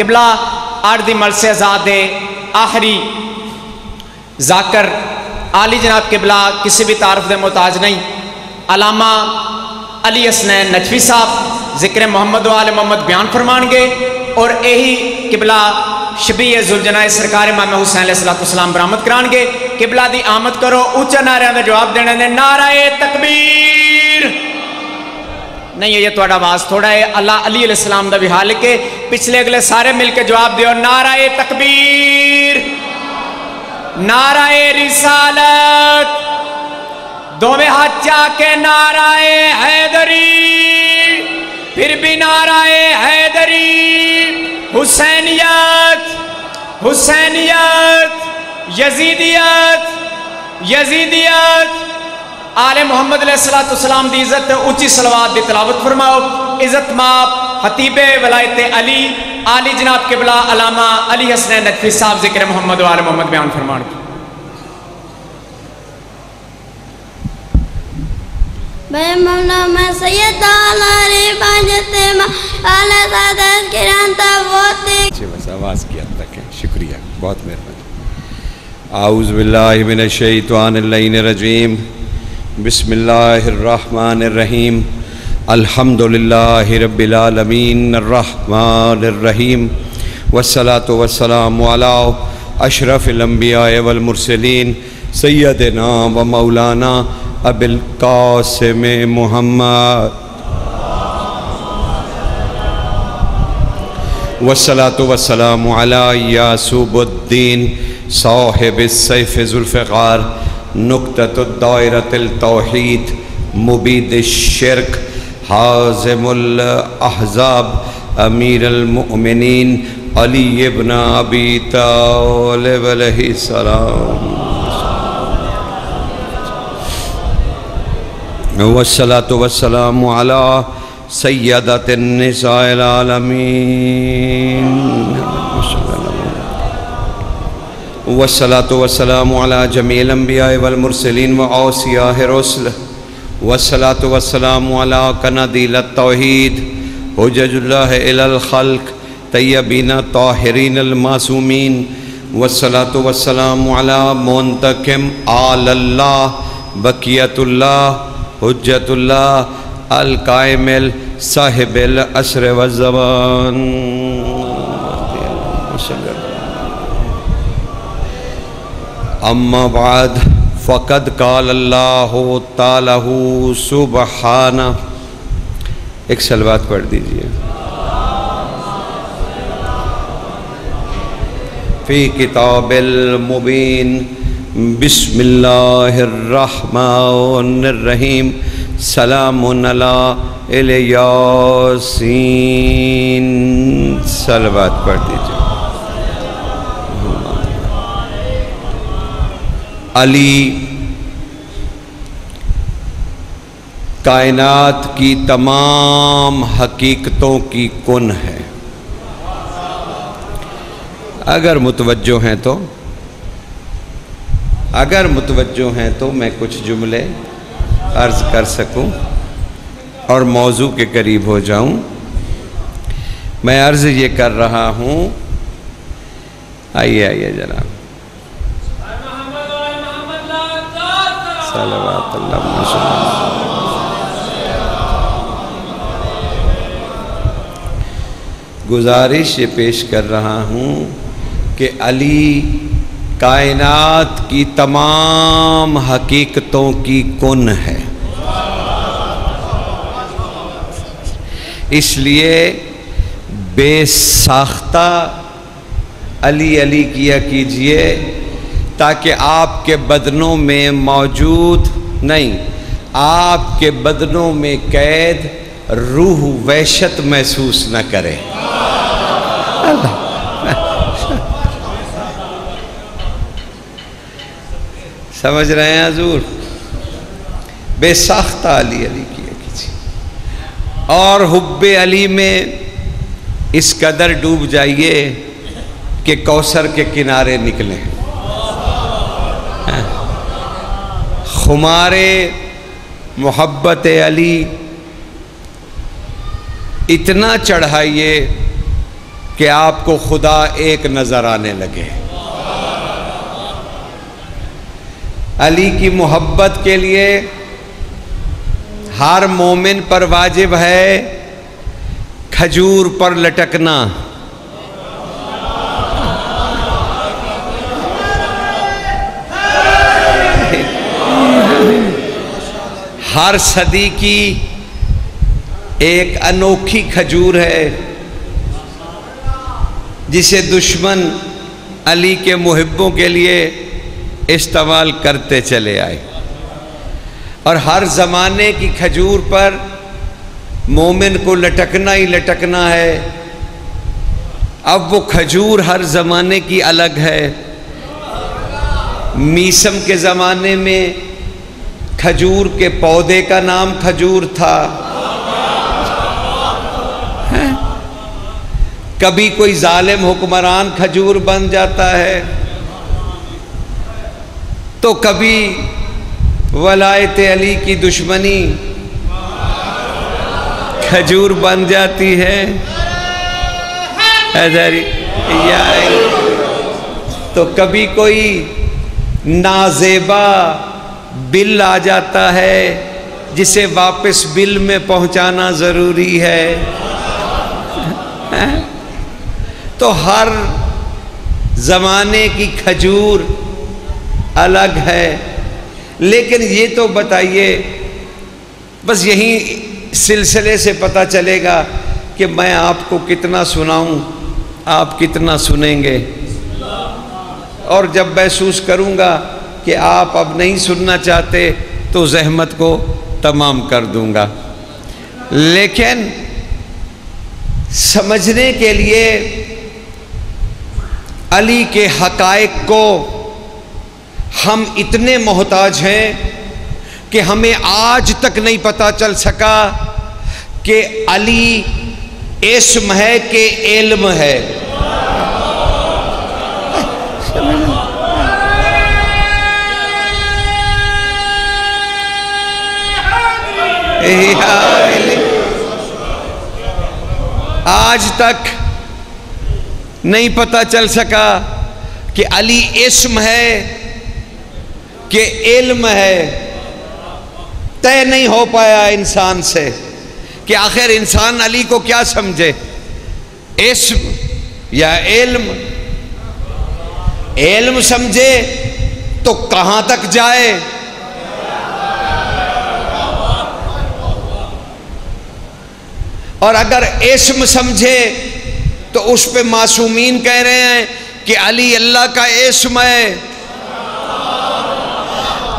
किबला, आरदी मल से आज़ाद आखिरी जाकर आली जनाब किबला किसी भी तारफ के मोहताज नहीं। अलामा अली हसनैन नजफी साहब ज़िक्र मोहम्मद वाल मोहम्मद बयान फरमानगे और यही किबला शबी जुलजना सरकार मामा हुसैन सलाम बरामद कराएँगे किबला की आमद करो उच्चा नारिया का जवाब देने नाराए तकबीर। नहीं ये थोड़ा आवाज़ थोड़ा है। अल्लाह अली सलाम का भी हाल के पिछले अगले सारे मिलकर जवाब दियो नाराए तकबीर, नाराए रिसालत, दोवे हाथ जाके नाराए हैदरी, फिर भी नाराए हैदरी। हुसैनियत हुसैनियत, यजीदियत यजीदियत आले मोहम्मद सलाम की इज़्ज़त उच्ची सलवात की तलावत फरमाओ। इज़्ज़त माप हतीबे वलायत अली आली जनाब किबला अलामा अली हसन नकफी साहब ज़िक्र मोहम्मद वाले मोहम्मद बयान फरमान मैं ममना मैं सैयद आलारे बाजते मा आले सादत किरण तबोते अच्छे बस आवाज़ की हद तक है। शुक्रिया। बहुत मेहरबानी। आउज़बिल्लिमिनशैतवानरजीम बिस्मिल्लाहिर्रहमानिर्रहीम अल्हम्दुलिल्लाहि रब्बिल आलमीन अर्रहमानिर्रहीम। वस्सलातु वस्सलामु अला अशरफिल अंबिया वल मुरसलीन। सैयदना व मौलाना अबिल कासिम मोहम्मद। वसलात वसलाम यासूबुद्दीन। साहिब सैफ जुल्फ़ार नुक़तदायरतौहीद मुबीद शिरक, हाजमुल अहज़ाब अमीरमिन अली इबन अबी तालब सलाम। वसलात वसलाम अला सैदतनिसामीन वसलात वसलाम जमील अम्बिया वलमरसलिन व औसिया रसल। वसलात वसलाम कनदील तोहीद। हजजुल्लाखल्क तयबीन ताहरीन मासूमीन। वसलात वसलाम मोन्तकम आल्ला बकियतुल्ला हजतुल्ला अलकामिल साहिब असर वज़बान अम्मा बाद फ़कद काल अल्लाह तालहू सुबहाना एक सलवात पढ़ दीजिए फ़ी किताबिल मुबीन बिस्मिल्लाहिर्रहमानिर्रहीम सलामुन अला यासीन सलवात पढ़ दीजिए अली। कायनात की तमाम हकीकतों की कुन है। अगर मुतवज्जो हैं तो अगर मुतवज्जो हैं तो मैं कुछ जुमले अर्ज़ कर सकूँ और मौजू के करीब हो जाऊँ। मैं अर्ज़ ये कर रहा हूँ। आइए आइए जनाब गुजारिश ये पेश कर रहा हूँ कि अली कायनात की तमाम हकीकतों की कुन है। इसलिए बेसाख्ता अली अली किया कीजिए। ताकि आपके बदनों में मौजूद नहीं, आपके बदनों में कैद रूह वहशत महसूस न करे। समझ रहे हैं हजूर? बेसाख्ता अली अली किया कीजिए और हुब्ब अली में इस कदर डूब जाइए कि कौसर के किनारे निकले। खुमारे मोहब्बत अली इतना चढ़ाइए कि आपको खुदा एक नज़र आने लगे। अली की मोहब्बत के लिए हर मोमिन पर वाजिब है, खजूर पर लटकना। हर सदी की एक अनोखी खजूर है, जिसे दुश्मन अली के मुहिब्बों के लिए इस्तेमाल करते चले आए। और हर ज़माने की खजूर पर मोमिन को लटकना ही लटकना है। अब वो खजूर हर ज़माने की अलग है। मीसम के ज़माने में खजूर के पौधे का नाम खजूर था? कभी कोई जालिम हुक्मरान खजूर बन जाता है तो कभी वलायत अली की दुश्मनी खजूर बन जाती है। तो कभी कोई नाजेबा बिल आ जाता है, जिसे वापस बिल में पहुंचाना ज़रूरी है। तो हर ज़माने की खजूर अलग है। लेकिन ये तो बताइए, बस यहीं सिलसिले से पता चलेगा कि मैं आपको कितना सुनाऊं, आप कितना सुनेंगे। और जब महसूस करूँगा कि आप अब नहीं सुनना चाहते तो जहमत को तमाम कर दूँगा। लेकिन समझने के लिए अली के हकायक को हम इतने मोहताज हैं कि हमें आज तक नहीं पता चल सका कि अली इस्म है कि इल्म है। आज तक नहीं पता चल सका कि अली इस्म है कि इल्म है। तय नहीं हो पाया इंसान से कि आखिर इंसान अली को क्या समझे। इस्म या इल्म? इल्म समझे तो कहाँ तक जाए? और अगर इस्म समझे तो उस पर मासूमीन कह रहे हैं कि अली अल्लाह का इस्म है।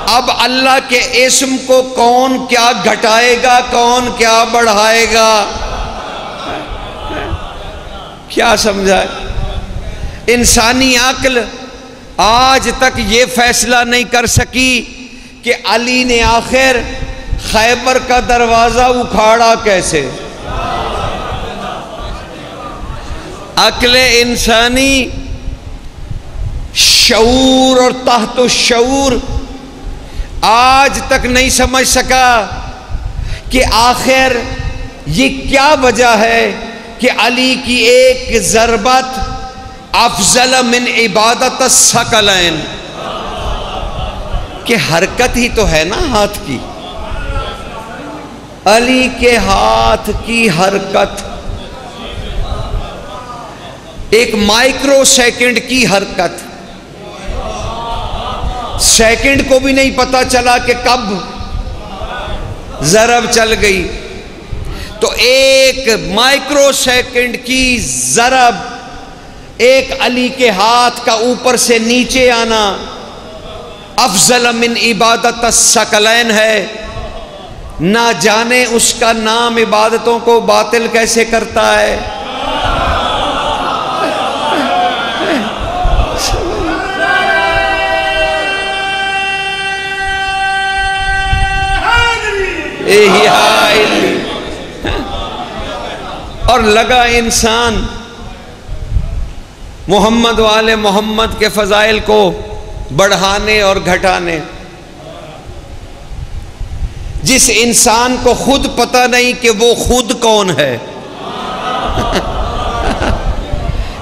अब अल्लाह के इस्म को कौन क्या घटाएगा, कौन क्या बढ़ाएगा? क्या समझा? इंसानी अक्ल आज तक ये फैसला नहीं कर सकी कि अली ने आखिर खैबर का दरवाज़ा उखाड़ा कैसे। अकल इंसानी शूर और तहत शूर आज तक नहीं समझ सका कि आखिर ये क्या वजह है कि अली की एक ज़रबत, अफजल मिन इबादत सकलैन। कि हरकत ही तो है ना हाथ की। अली के हाथ की हरकत। एक माइक्रो सेकंड की हरकत। सेकंड को भी नहीं पता चला कि कब जरब चल गई। तो एक माइक्रो सेकंड की जरब एक अली के हाथ का ऊपर से नीचे आना अफजल मिन इबादत सकलैन है। ना जाने उसका नाम इबादतों को बातिल कैसे करता है। और लगा इंसान मोहम्मद वाले मोहम्मद के फ़जाइल को बढ़ाने और घटाने। जिस इंसान को खुद पता नहीं कि वो खुद कौन है,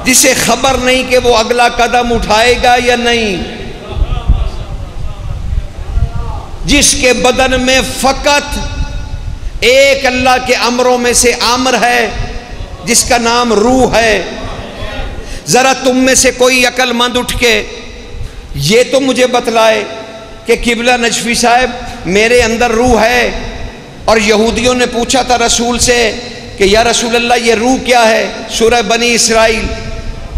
जिसे खबर नहीं कि वो अगला कदम उठाएगा या नहीं, जिसके बदन में फकत एक अल्लाह के अमरों में से आमर है, जिसका नाम रूह है। जरा तुम में से कोई अक्लमंद उठ के ये तो मुझे बतलाए कि किबला नजफी साहब, मेरे अंदर रूह है। और यहूदियों ने पूछा था रसूल से कि, या रसूल अल्लाह ये रूह क्या है? सूरह बनी इसराइल।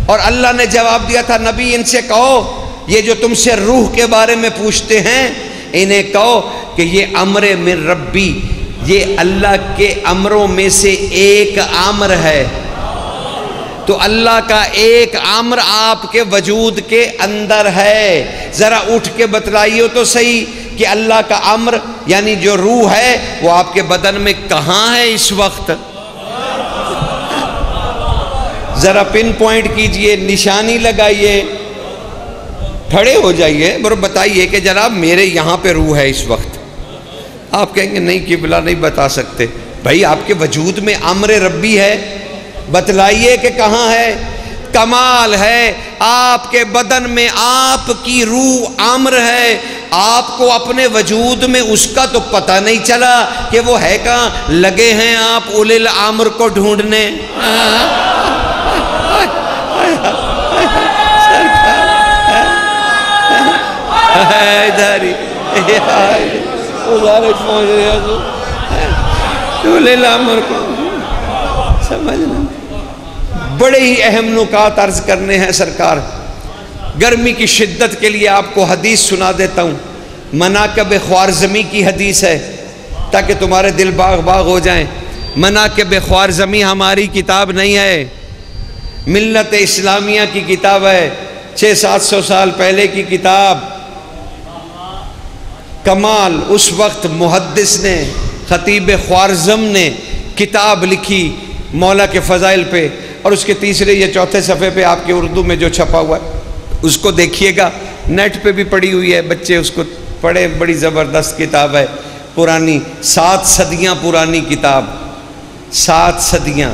और अल्लाह ने जवाब दिया था, नबी, इनसे कहो, ये जो तुमसे रूह के बारे में पूछते हैं, इन्हें कहो कि ये अमर मिन रब्बी ये अल्लाह के अमरों में से एक आमर है। तो अल्लाह का एक आम्र आपके वजूद के अंदर है। ज़रा उठ के बतलाइए तो सही कि अल्लाह का अम्र, यानी जो रूह है, वो आपके बदन में कहाँ है इस वक्त? ज़रा पिन पॉइंट कीजिए, निशानी लगाइए। खड़े हो जाइए और बताइए कि जनाब मेरे यहाँ पे रूह है इस वक्त। आप कहेंगे, नहीं, किबला नहीं बता सकते। भाई, आपके वजूद में अम्र रब्बी है। बतलाइए कि कहाँ है? कमाल है। आपके बदन में आपकी रूह आम्र है। आपको अपने वजूद में उसका तो पता नहीं चला कि वो है कहाँ। लगे हैं आप उलिल आम्र को ढूँढने। इधर ही उधर पहुँच रहे हो उलिल आम्र को? समझना बड़े ही अहम नुकात अर्ज़ करने हैं सरकार। गर्मी की शिद्दत के लिए आपको हदीस सुना देता हूँ। मनाकब ख्वारजमी की हदीस है, ताकि तुम्हारे दिल बाग बाग हो जाएँ। मनाकब ख्वारजमी हमारी किताब नहीं है। मिलत इस्लामिया की किताब है छः सात सौ साल पहले की किताब। कमाल उस वक्त मुहदस ने, ख़तीब ख्वारजम ने किताब लिखी मौला के फ़जाइल पे और उसके तीसरे या चौथे सफ़े पे आपके उर्दू में जो छपा हुआ है, उसको देखिएगा। नेट पे भी पड़ी हुई है, बच्चे उसको पढ़े, बड़ी ज़बरदस्त किताब है, पुरानी, सात सदियाँ पुरानी किताब, सात सदियाँ।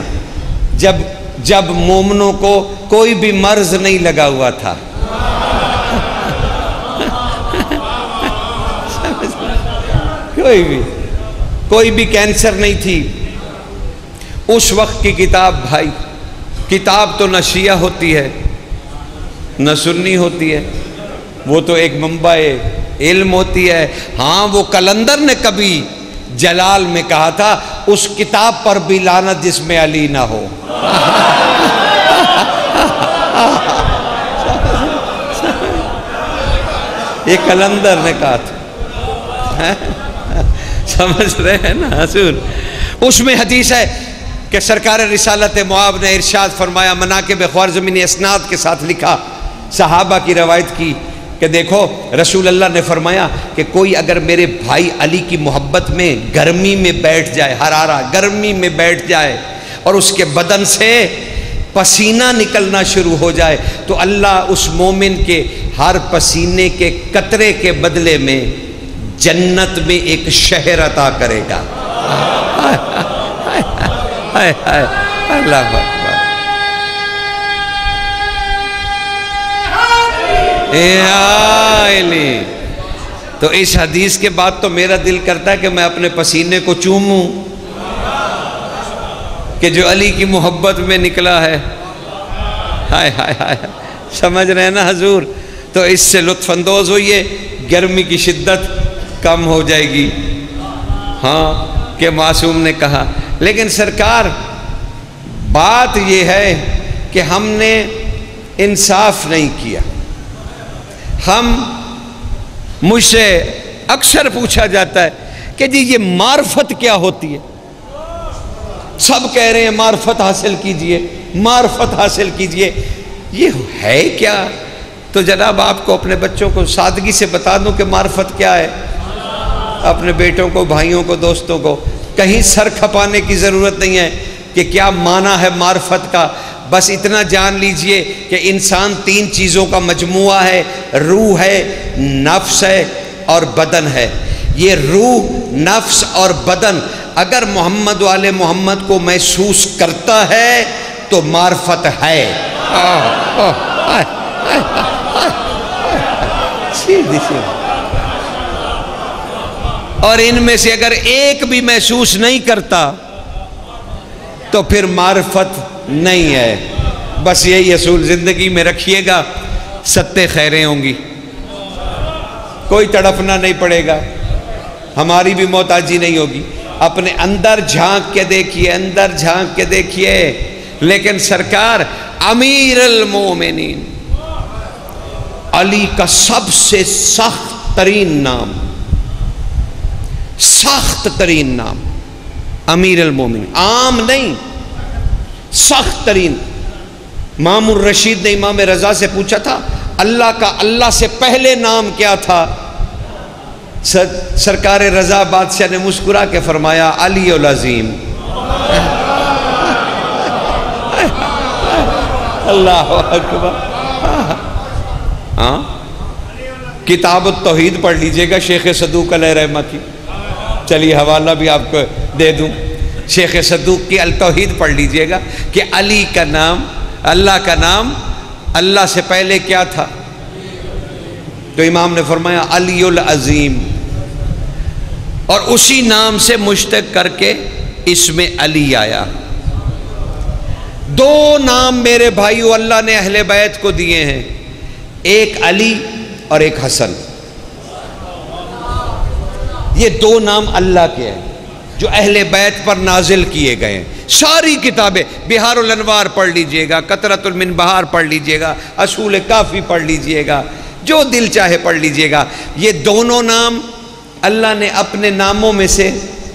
जब जब मोमनों को कोई भी मर्ज नहीं लगा हुआ था कोई भी कोई भी कैंसर नहीं थी। उस वक्त की किताब भाई, किताब तो न शिया होती है, न सुन्नी होती है। वो तो एक मुंबई इल्म होती है। हाँ वो कलंदर ने कभी जलाल में कहा था, उस किताब पर भी लाना जिसमें अली ना हो। ये कलंदर ने कहा था। समझ रहे हैं ना हसूर उसमें हदीस है कि सरकार रिसालत मुआब ने इरशाद फरमाया मना के बेख्वार ज़मीन इसनाद के साथ लिखा, सहाबा की रवायत की कि देखो रसूल अल्लाह ने फरमाया कि कोई अगर मेरे भाई अली की मोहब्बत में गर्मी में बैठ जाए, हरारा, गर्मी में बैठ जाए और उसके बदन से पसीना निकलना शुरू हो जाए तो अल्लाह उस मोमिन के हर पसीने के कतरे के बदले में जन्नत में एक शहर अता करेगा। अल्लाह तो इस हदीस के बाद तो मेरा दिल करता है कि मैं अपने पसीने को चूमूं, कि जो अली की मोहब्बत में निकला है। हाय हाय हाय। समझ रहे हैं ना हजूर? तो इससे लुत्फानंदोज होइए, गर्मी की शिद्दत। कम हो जाएगी। हाँ कि मासूम ने कहा। लेकिन सरकार, बात यह है कि हमने इंसाफ नहीं किया। हम मुझसे अक्सर पूछा जाता है कि जी, ये मार्फत क्या होती है? सब कह रहे हैं, मार्फत हासिल कीजिए, मार्फत हासिल कीजिए। ये है क्या? तो जनाब, आपको अपने बच्चों को सादगी से बता दूँ कि मार्फत क्या है? अपने बेटों को भाइयों को दोस्तों को कहीं सर खपाने की ज़रूरत नहीं है कि क्या माना है मार्फत का बस इतना जान लीजिए कि इंसान तीन चीज़ों का मजमुआ है रूह है नफ्स है और बदन है ये रूह नफ्स और बदन अगर मोहम्मद वाले मोहम्मद को महसूस करता है तो मार्फत है आ, आ, आ, आ, आ, आ, सीधी सीधी और इनमें से अगर एक भी महसूस नहीं करता तो फिर मार्फत नहीं है। बस यही असूल ज़िंदगी में रखिएगा सत्य खैरें होंगी। कोई तड़पना नहीं पड़ेगा, हमारी भी मोहताजी नहीं होगी। अपने अंदर झाँक के देखिए, अंदर झाँक के देखिए। लेकिन सरकार अमीर अली का सबसे सख्त तरीन नाम। सख्त तरीन नाम। अमीर मोमिन। आम नहीं सख्त तरीन। मामूर रशीद ने इमाम रजा से पूछा था अल्लाह का अल्लाह से पहले नाम क्या था? सर, सरकार रजा बादशाह ने मुस्कुरा के फरमाया अली अजीम। अल्लाह हाँ? किताब तोहीद पढ़ लीजिएगा शेख सदूक रहमा की। चलिए हवाला भी आपको दे दूँ। शेख सदूक की अल तोहीद पढ़ लीजिएगा कि अली का नाम, अल्लाह का नाम, अल्लाह से पहले क्या था? तो इमाम ने फरमाया अली अजीम। और उसी नाम से मुश्तक करके इसमें अली आया। दो नाम मेरे भाइयों, अल्लाह ने अहले बैत को दिए हैं। एक अली और एक हसन। ये दो नाम अल्लाह के हैं जो अहले बैत पर नाजिल किए गए हैं। सारी किताबें बिहार अनवार पढ़ लीजिएगा कतरतुलमिन बहार पढ़ लीजिएगा असूल काफ़ी पढ़ लीजिएगा जो दिल चाहे पढ़ लीजिएगा। ये दोनों नाम अल्लाह ने अपने नामों में से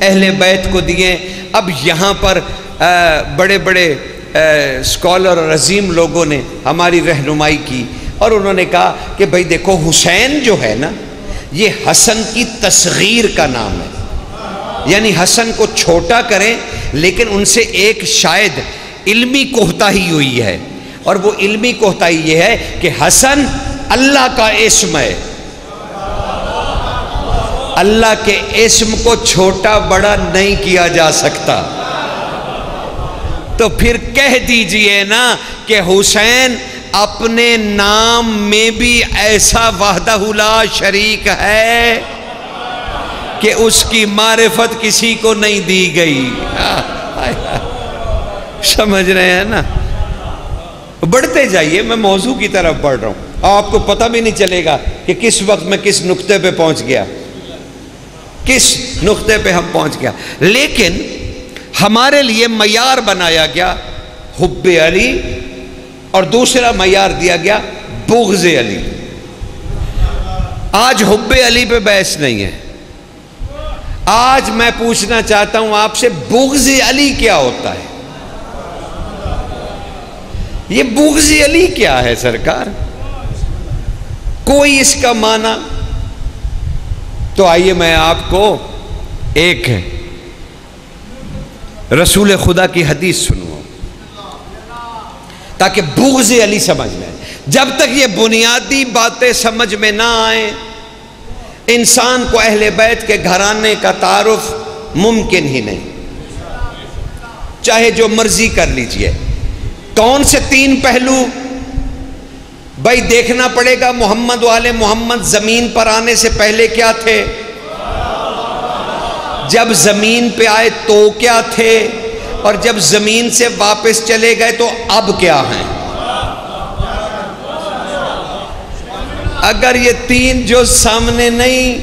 अहले बैत को दिए अब यहाँ पर आ, बड़े बड़े स्कॉलर और अजीम लोगों ने हमारी रहनुमाई की और उन्होंने कहा कि भाई देखो हुसैन जो है ना ये हसन की तस्गीर का नाम है। यानी हसन को छोटा करें, लेकिन उनसे एक शायद इल्मी कोहताही हुई है। और वो इल्मी कोहताही ये है कि हसन अल्लाह का इसम है। अल्लाह के इसम को छोटा बड़ा नहीं किया जा सकता। तो फिर कह दीजिए ना कि हुसैन अपने नाम में भी ऐसा वाहदाहुला शरीक है कि उसकी मारिफत किसी को नहीं दी गई। समझ रहे हैं ना? बढ़ते जाइए, मैं मौजू की तरफ़ बढ़ रहा हूँ। आपको पता भी नहीं चलेगा कि किस वक्त मैं किस नुक्ते पे पहुँच गया। किस नुक्ते पे हम पहुँच गया। लेकिन हमारे लिए मैार बनाया गया हुब अली और दूसरा मैार दिया गया बुगज अली। आज हुब अली पे बहस नहीं है। आज मैं पूछना चाहता हूँ, आपसे बुगज अली क्या होता है? ये बुगज अली क्या है सरकार? कोई इसका माना? तो आइए मैं आपको एक रसूल खुदा की हदीस सुनूँ ताकि बुगज अली समझ में जब तक ये बुनियादी बातें समझ में ना आए, इंसान को अहले बैत के घराने का तारुफ मुमकिन ही नहीं। चाहे जो मर्ज़ी कर लीजिए। कौन से तीन पहलू? भाई देखना पड़ेगा मोहम्मद वाले मोहम्मद ज़मीन पर आने से पहले क्या थे? जब ज़मीन पे आए तो क्या थे? और जब ज़मीन से वापस चले गए तो अब क्या हैं? अगर ये तीन जो सामने नहीं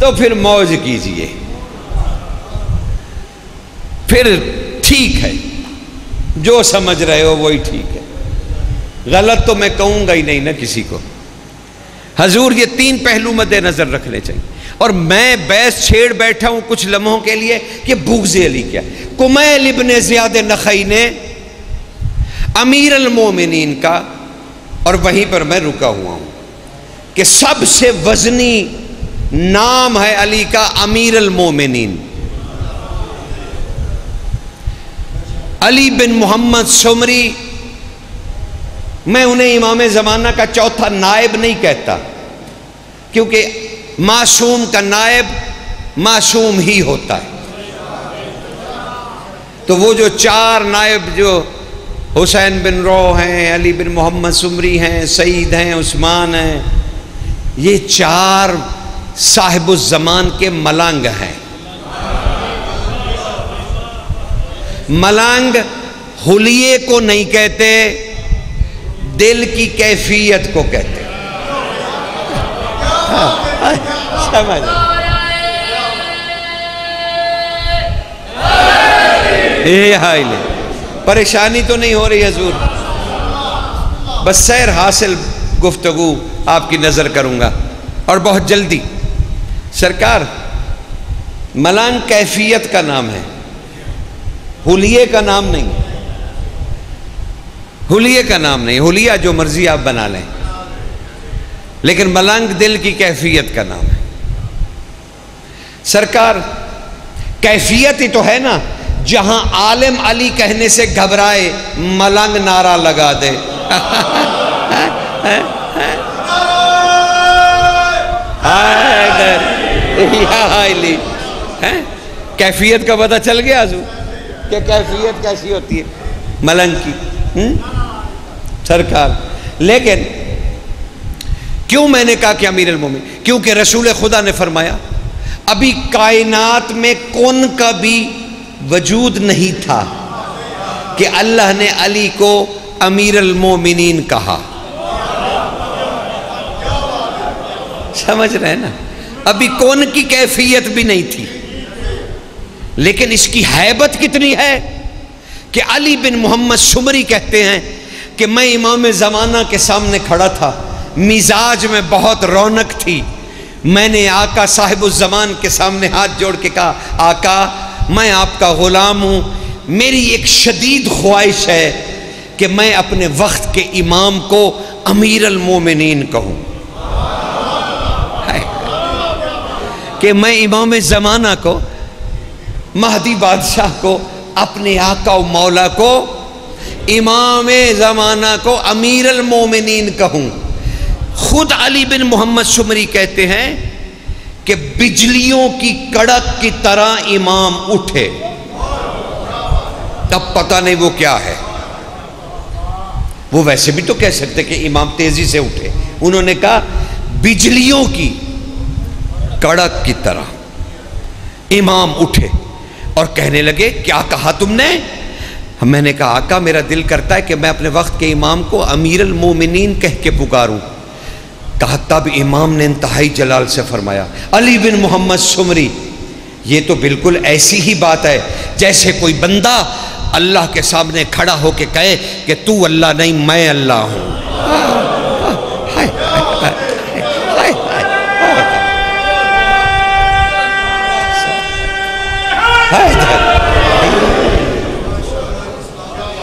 तो फिर मौज कीजिए। फिर ठीक है। जो समझ रहे हो वही ठीक है। गलत तो मैं कहूँगा ही नहीं ना किसी को। हजूर, ये तीन पहलू मद्देनजर रखने चाहिए। और मैं बैस छेड़ बैठा हूँ कुछ लम्हों के लिए कि बुगज अली क्या? कुमैल इबन ज्याद नखई ने अमीर अलमोमिन का, और वहीं पर मैं रुका हुआ हूँ, कि सबसे वजनी नाम है अली का अमीर मोमिन अली बिन मोहम्मद सुमरी, मैं उन्हें इमाम ज़माना का चौथा नायब नहीं कहता, क्योंकि मासूम का नायब मासूम ही होता है। तो वो जो चार नायब जो हुसैन बिन रो हैं अली बिन मोहम्मद सुमरी हैं सईद हैं उस्मान हैं ये चार साहिबुज़मान के मलांग हैं। मलंग हुलिये को नहीं कहते दिल की कैफियत को कहते। हाँ, समझ। ए हाइले परेशानी तो नहीं हो रही हजूर। बस सैर हासिल, गुफ्तगु आपकी नज़र करूँगा। और बहुत जल्दी। सरकार, मलांग कैफियत का नाम है। हुलिये का नाम नहीं। हुलिये का नाम नहीं। हुलिया जो मर्ज़ी आप बना लें। लेकिन मलंग दिल की कैफियत का नाम है। सरकार, कैफियत ही तो है ना। जहाँ आलिम अली कहने से घबराए, मलंग नारा लगा दे। कैफियत का पता चल गया आजू? कि कैफियत कैसी होती है? मलंग की? हम्म? सरकार। लेकिन, क्यों मैंने कहा कि अमीर मोमिन क्योंकि रसूल खुदा ने फरमाया, अभी कायनात में कौन का भी वजूद नहीं था कि अल्लाह ने अली को अमीर मोमिनीन कहा। समझ रहे ना? अभी कौन की कैफियत भी नहीं थी। लेकिन इसकी हैबत कितनी है कि अली बिन मोहम्मद सुमरी कहते हैं कि मैं इमाम ज़माना के सामने खड़ा था। मिजाज में बहुत रौनक थी। मैंने आका साहिब जमान के सामने हाथ जोड़ के कहा, आका मैं आपका ग़ुलाम हूँ। मेरी एक शदीद ख्वाहिश है कि मैं अपने वक्त के इमाम को अमीर मोमिन कहूँ। कि मैं इमाम ज़माना को, महदी बादशाह को, अपने आका मौला को, इमाम ज़माना को अमीर मोमिन कहूँ। खुद अली बिन मोहम्मद सुमरी कहते हैं कि बिजलियों की कड़क की तरह इमाम उठे। तब पता नहीं वो क्या है। वो वैसे भी तो कह सकते कि इमाम तेज़ी से उठे। उन्होंने कहा, बिजलियों की कड़क की तरह इमाम उठे और कहने लगे, क्या कहा तुमने? मैंने कहा, आका मेरा दिल करता है कि मैं अपने वक्त के इमाम को अमीर मोमिनीन कह के पुकारूं। कहा, तब इमाम ने इंतहाई जलाल से फरमाया, अली बिन मोहम्मद सुमरी, ये तो बिल्कुल ऐसी ही बात है, जैसे कोई बंदा अल्लाह के सामने खड़ा होके कहे कि तू अल्लाह नहीं, मैं अल्लाह हूँ।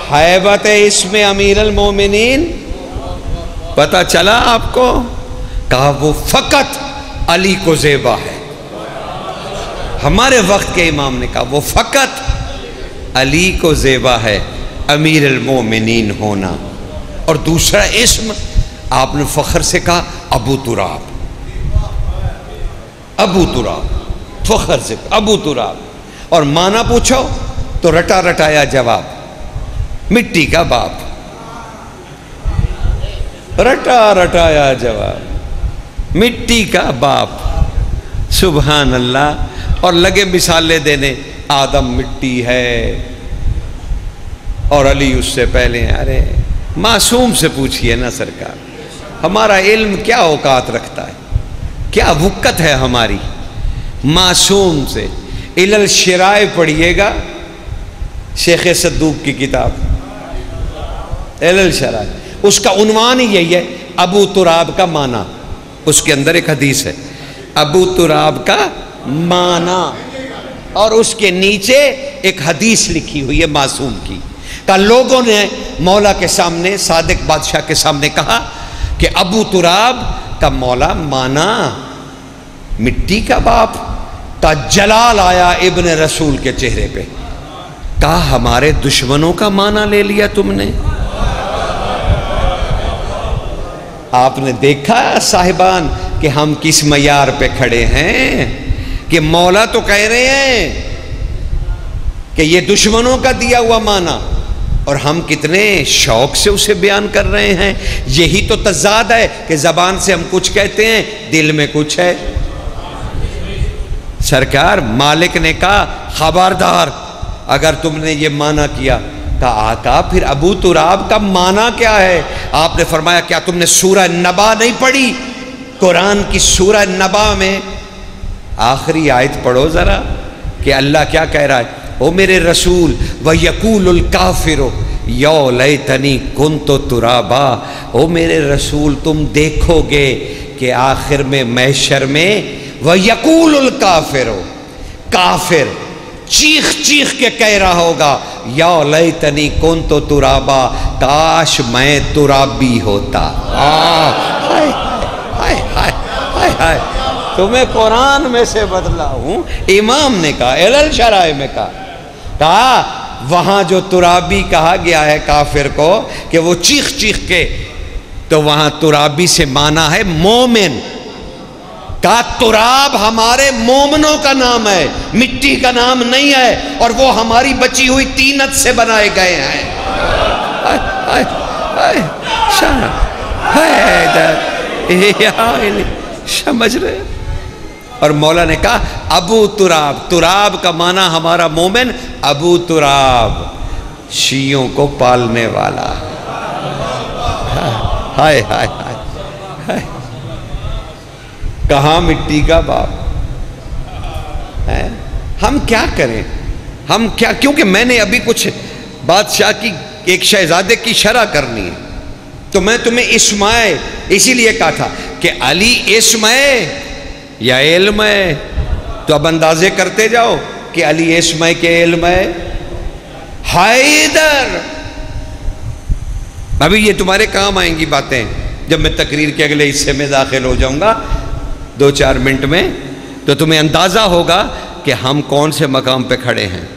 हैबत इसमें अमीर मोमिनीन? पता चला आपको? कहा, वो फ़कत अली को जेबा है। हमारे वक्त के इमाम ने कहा, वो फ़कत अली को जेबा है अमीर मोमिन होना। और दूसरा इसम आपने फ़ख्र से कहा, अबू तुराब। अबू तुराब, फ़ख्र से अबू तुराब। और माना पूछो तो रटा रटाया जवाब, मिट्टी का बाप। रटा रटाया जवाब। मिट्टी का बाप। सुबहान अल्लाह और लगे मिसाले देने, आदम मिट्टी है। और अली उससे पहले, अरे, मासूम से पूछिए ना सरकार, हमारा इल्म क्या औकात रखता है? क्या वुक्कत है हमारी? मासूम से। इलल शराय पढ़िएगा, शेख सद्दूक की किताब। इलल शराय उसका उनवान ही यही है, अबू तुराब का माना। उसके अंदर एक हदीस है, अबू तुराब का माना, और उसके नीचे एक हदीस लिखी हुई है मासूम की, का लोगों ने मौला के सामने, सादिक बादशाह के सामने कहा कि अबू तुराब का मौला माना, मिट्टी का बाप, का जलाल आया इब्न रसूल के चेहरे पे, कहा, हमारे दुश्मनों का माना ले लिया तुमने। आपने देखा साहिबान कि हम किस मैार पे खड़े हैं कि मौला तो कह रहे हैं कि ये दुश्मनों का दिया हुआ माना और हम कितने शौक से उसे बयान कर रहे हैं। यही तो तजाद है कि जबान से हम कुछ कहते हैं, दिल में कुछ है। सरकार, मालिक ने कहा, खबरदार, अगर तुमने ये माना किया कहा आका, फिर अबू तुराब का माना क्या है? आपने फरमाया, क्या तुमने सूरह नबा नहीं पढ़ी? कुरान की सूरह नबा में आखिरी आयत पढ़ो ज़रा, कि अल्लाह क्या कह रहा है? ओ मेरे रसूल, व यकूल काफिर, यो लय तनी कुन तो तुराबा। ओ मेरे रसूल, तुम देखोगे कि आखिर में, मैशर में, व यकूल काफिर काफिर। चीख चीख के कह रहा होगा, या लय तनी कौन तो तुराबा, काश मैं तुराबी होता। हाय हाय हाय हाय हाय। तुम्हें कुरान में से बदला हूँ। इमाम ने कहा एल शराय में कहा कहा वहाँ जो तुराबी कहा गया है काफिर को कि वो चीख चीख के तो वहाँ तुराबी से माना है मोमिन। का तुराब हमारे मोमनों का नाम है, मिट्टी का नाम नहीं है, और वो हमारी बची हुई तीनत से बनाए गए हैं। समझ रहे और मौला ने कहा, अबू तुराब तुराब का माना हमारा मोमिन, अबू तुराब, शीयों को पालने वाला। हाय हाय हाय हाय। कहा मिट्टी का बाप। है? हम क्या करें? हम क्या, क्योंकि मैंने अभी कुछ बादशाह की, एक शहजादे की शरह करनी है। तो मैं तुम्हें इस्माय इसीलिए कहा था कि अली इस्मय या इल्म तो अब अंदाजे करते जाओ कि अली इस्मय के इल्म है अभी ये तुम्हारे काम आएँगी बातें। जब मैं तकरीर के अगले हिस्से में दाखिल हो जाऊँगा दो चार मिनट में तो तुम्हें अंदाज़ा होगा कि हम कौन से मकाम पे खड़े हैं।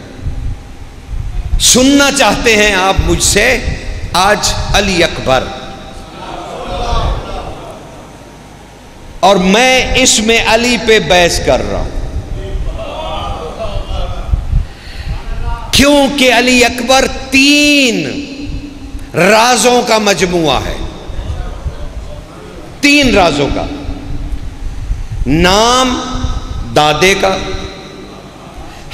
सुनना चाहते हैं आप मुझसे, आज अली अकबर। और मैं इसमें अली पे बहस कर रहा हूँ। क्योंकि अली अकबर तीन राजों का मजमुआ है। तीन राजों का। नाम दादे का,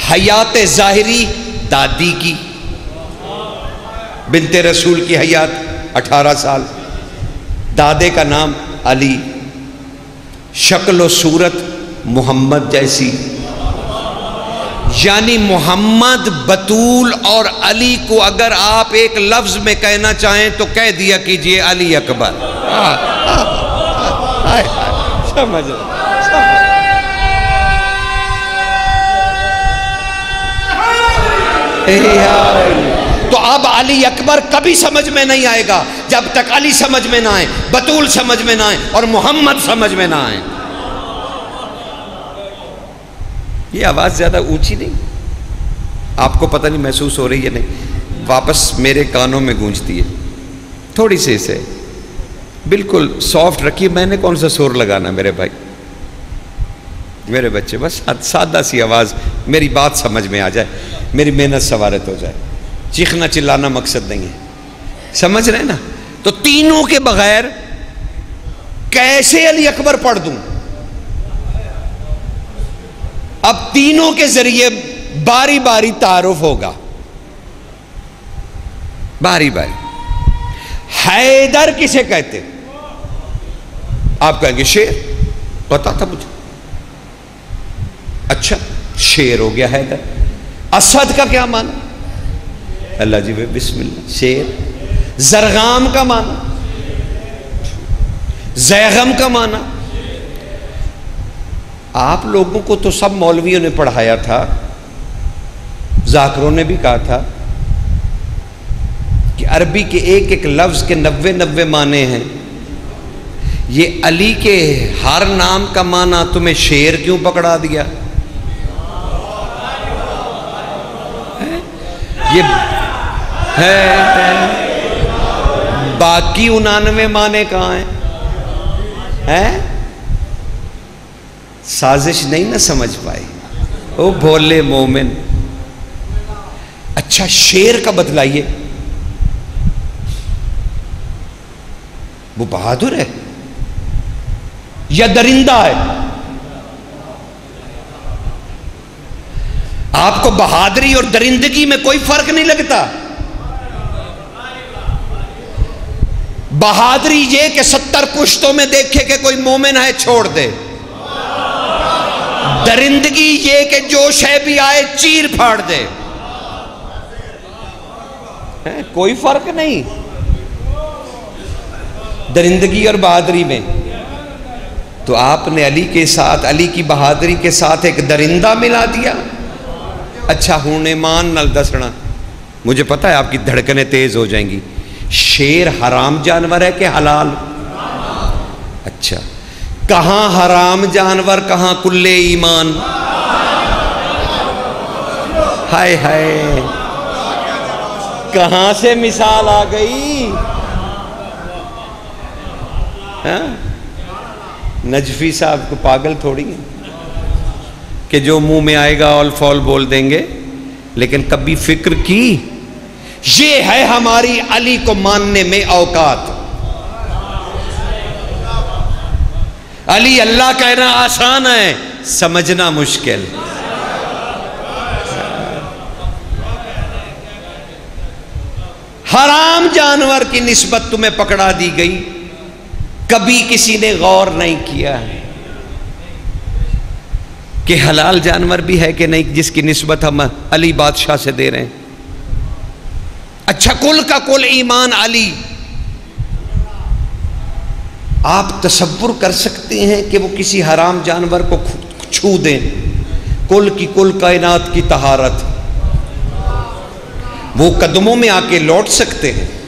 हयात जाहिरी दादी की। बिनते रसूल की हयात 18 साल। दादे का नाम अली। शक्ल सूरत मोहम्मद जैसी। यानी मोहम्मद, बतूल और अली को अगर आप एक लफ्ज में कहना चाहें तो कह दिया कीजिए अली अकबर। समझ तो अब अली अकबर कभी समझ में नहीं आएगा, जब तक अली समझ में ना आए, बतूल समझ में ना आए और मोहम्मद समझ में ना आए। ये आवाज़ ज़्यादा ऊँची नहीं। आपको पता नहीं महसूस हो रही है नहीं। वापस मेरे कानों में गूंजती है। थोड़ी सी इसे। बिल्कुल सॉफ्ट रखिए मैंने कौन सा शोर लगाना मेरे भाई? मेरे बच्चे, बस सादा सी आवाज़, मेरी बात समझ में आ जाए, मेरी मेहनत सवारत हो जाए। चीखना चिल्लाना मकसद नहीं है। समझ रहे ना? तो तीनों के बगैर कैसे अली अकबर पढ़ दूँ? अब तीनों के ज़रिए बारी बारी तारुफ होगा। बारी बारी हैदर किसे कहते? आप कहेंगे, शेर? पता था मुझे। अच्छा शेर हो गया हैदर। असद का क्या माना? अल्लाह जी बिस्मिल्लाह। शेर। जरगाम का माना? जैगम का माना? आप लोगों को तो सब मौलवियों ने पढ़ाया था। जाकरों ने भी कहा था कि अरबी के एक एक लफ्ज़ के नब्बे नब्बे माने हैं। ये अली के हर नाम का माना, तुम्हें शेर क्यों पकड़ा दिया? ये है बाकी उनानवे माने कहा हैं? हैं? साजिश नहीं ना समझ पाए ओ भोले मोमिन। अच्छा शेर का बतलाइए। वो बहादुर है? या दरिंदा है? आपको बहादुरी और दरिंदगी में कोई फ़र्क नहीं लगता। बहादुरी ये कि सत्तर पुश्तों में देखे कि कोई मोमिन है छोड़ दे। दरिंदगी ये कि जो शय भी आए चीर फाड़ दे। है, कोई फ़र्क नहीं। दरिंदगी और बहादुरी में। तो आपने अली के साथ अली की बहादुरी के साथ एक दरिंदा मिला दिया। अच्छा हूने मान नल दसना। मुझे पता है आपकी धड़कनें तेज हो जाएँगी। शेर हराम जानवर है कि हलाल? अच्छा। कहाँ हराम जानवर, कहाँ कुल्ले ईमान? हाय हाय। कहाँ से मिसाल आ गई? हाँ? नजफी साहब को पागल थोड़ी है। कि जो मुँह में आएगा ऑल फॉल बोल देंगे। लेकिन कभी फ़िक्र की? ये है हमारी अली को मानने में औकात। अली, अल्लाह कहना आसान है, समझना मुश्किल। हराम जानवर की निस्बत तुम्हें पकड़ा दी गई। कभी किसी ने गौर नहीं किया है। कि हलाल जानवर भी है कि नहीं, जिसकी नस्बत हम अली बादशाह से दे रहे हैं। अच्छा कुल का कुल ईमान अली। आप तस्वुर कर सकते हैं कि वो किसी हराम जानवर को छू दें। कुल की कुल कायनात की तहारत। वो कदमों में आके लौट सकते हैं।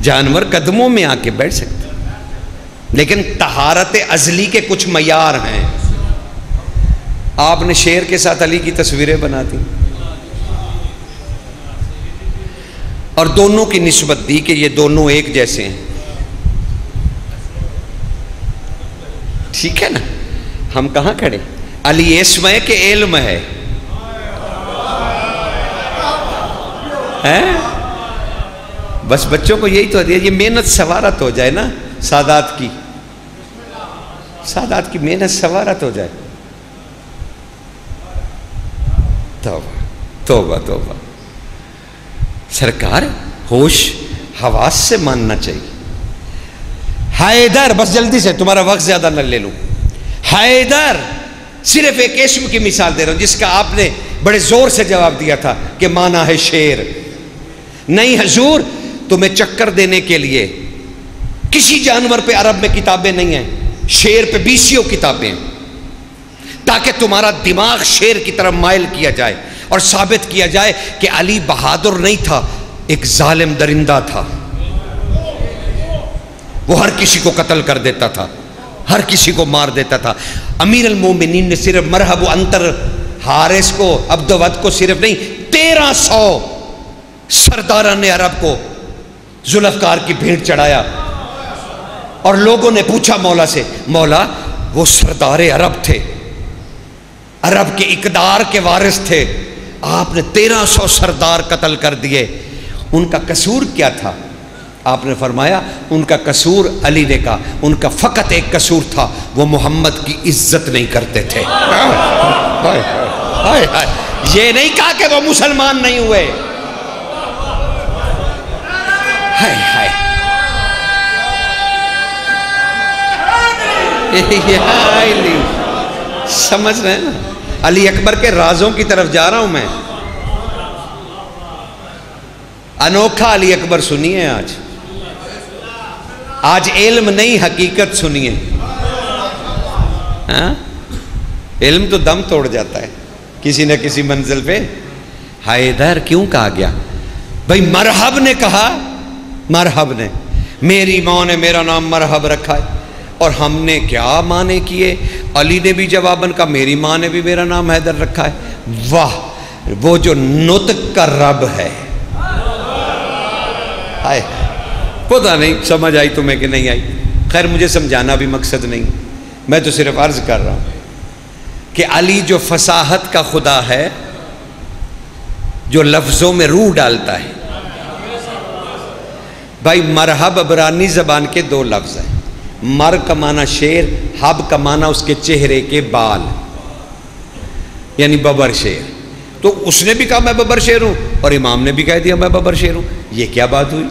जानवर कदमों में आके बैठ सकते हैं। लेकिन तहारत अजली के कुछ मैार हैं। आपने शेर के साथ अली की तस्वीरें बना दी। और दोनों की निस्बत दी कि ये दोनों एक जैसे हैं। ठीक है ना? हम कहाँ खड़े? अली एस्म है कि एल्म है? हैं? बस बच्चों को यही तो दिया, ये मेहनत सवारत हो जाए ना, सादात की। सादात की मेहनत सवारत हो जाए। तोबा तोबा तोबा। सरकार होश हवास से मानना चाहिए। हैदर बस जल्दी से, तुम्हारा वक्त ज़्यादा न ले लूँ। हैदर सिर्फ़ एक इसम की मिसाल दे रहा हूँ, जिसका आपने बड़े ज़ोर से जवाब दिया था कि माना है शेर। नहीं हजूर, तुम्हें चक्कर देने के लिए किसी जानवर पे अरब में किताबें नहीं हैं, शेर पे बीसियों किताबें हैं। ताकि तुम्हारा दिमाग शेर की तरफ़ मायल किया जाए और साबित किया जाए कि अली बहादुर नहीं था, एक जालिम दरिंदा था। वो हर किसी को कत्ल कर देता था, हर किसी को मार देता था। अमीर मोमिन ने सिर्फ़ मरहब अंतर, हारिस को अब्दवत को सिर्फ़ नहीं, तेरह सौ सरदारा ने अरब को जुल्फकार की भेंट चढ़ाया। और लोगों ने पूछा मौला से, मौला, वो सरदार अरब थे। अरब के इकदार के वारिस थे। आपने तेरह सौ सरदार कत्ल कर दिए। उनका कसूर क्या था? आपने फरमाया, उनका कसूर अली ने कहा। उनका फ़कत एक कसूर था, वो मोहम्मद की इज़्ज़त नहीं करते थे। ये नहीं कहा कि वो मुसलमान नहीं हुए। हाय हाय। समझ रहे हैं ना? अली अकबर के राजों की तरफ़ जा रहा हूँ मैं। अनोखा अली अकबर सुनिए आज। आज इल्म नहीं, हकीकत सुनिए। हाँ? इल्म तो दम तोड़ जाता है, किसी न किसी मंजिल पे। हैदर क्यों कहा गया? भाई, मरहब ने कहा, मरहब ने। मेरी माँ ने मेरा नाम मरहब रखा है। और हमने क्या माने किए? अली ने भी जवाबन का मेरी माँ ने भी मेरा नाम हैदर रखा है। वाह, वो जो नुतक का रब है। हाय, पता नहीं, समझ आई तुम्हें कि नहीं आई? खैर, मुझे समझाना भी मकसद नहीं। मैं तो सिर्फ़ अर्ज़ कर रहा हूँ कि अली जो फसाहत का खुदा है, जो लफ्ज़ों में रूह डालता है। भाई, मरहब अबरानी ज़बान के दो लफ्ज़ हैं। मर का माना शेर, हब का माना उसके चेहरे के बाल, यानी बबर शेर। तो उसने भी कहा, मैं बबर शेर हूँ। और इमाम ने भी कह दिया, मैं बबर शेर हूँ। ये क्या बात हुई?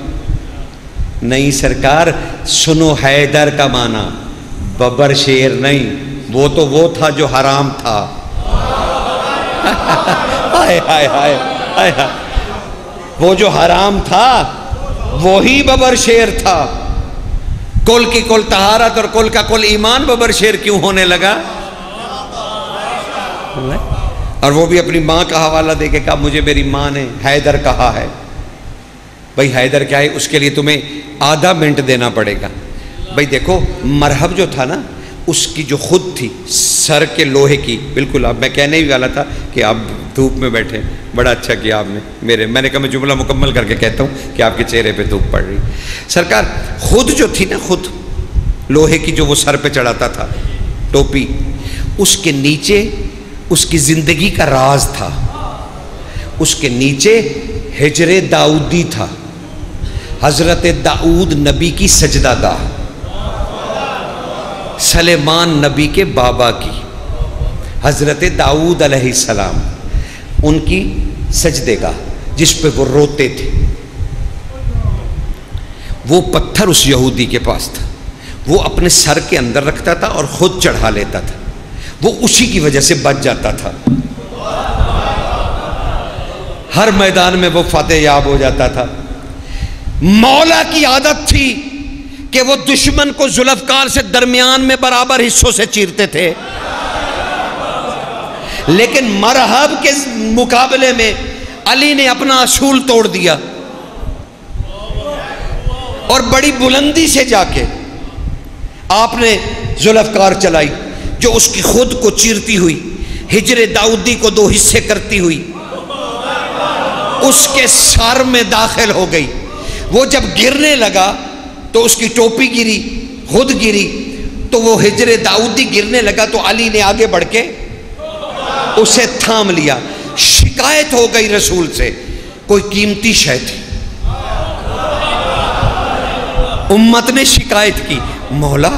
नहीं सरकार, सुनो हैदर का माना बबर शेर नहीं, वो तो वो था जो हराम था। हाय हाय हाय हाय वो जो हराम था वही बबर शेर था। कुल की कुल तहारत और कुल का कुल ईमान बबर शेर क्यों होने लगा? और वो भी अपनी माँ का हवाला दे के कहा, मुझे मेरी माँ ने हैदर कहा है। भाई, हैदर क्या है? उसके लिए तुम्हें आधा मिनट देना पड़ेगा। भाई, देखो, मरहब जो था ना उसकी जो खुद थी, सर के लोहे की, बिल्कुल अब मैं कहने ही वाला था कि आप धूप में बैठे बड़ा अच्छा किया आपने मेरे, मैंने कहा मैं जुमला मुकम्मल करके कहता हूँ कि आपके चेहरे पे धूप पड़ रही। सरकार, खुद जो थी ना, खुद, लोहे की जो वो सर पे चढ़ाता था, टोपी, उसके नीचे उसकी ज़िंदगी का राज था। उसके नीचे हिजर दाऊदी था। हज़रत दाऊद नबी की सजदागाह सलेमान नबी के बाबा की, हज़रत दाऊद सलाम, उनकी सजदेगाह जिस पे वो रोते थे। वो पत्थर उस यहूदी के पास था। वो अपने सर के अंदर रखता था और ख़ुद चढ़ा लेता था। वो उसी की वजह से बच जाता था। हर मैदान में वो फतेह याब हो जाता था। मौला की आदत थी कि वो दुश्मन को जुल्फकार से दरमियान में बराबर हिस्सों से चीरते थे। लेकिन मरहब के मुकाबले में अली ने अपना असूल तोड़ दिया और बड़ी बुलंदी से जाके आपने जुल्फकार चलाई, जो उसकी खुद को चीरती हुई, हिजर दाऊदी को दो हिस्से करती हुई, उसके सर में दाखिल हो गई। वो जब गिरने लगा तो उसकी टोपी गिरी, खुद गिरी तो वो हिजरे दाऊदी गिरने लगा तो अली ने आगे बढ़ के उसे थाम लिया। शिकायत हो गई रसूल से, कोई कीमती शय थी। उम्मत ने शिकायत की, मौला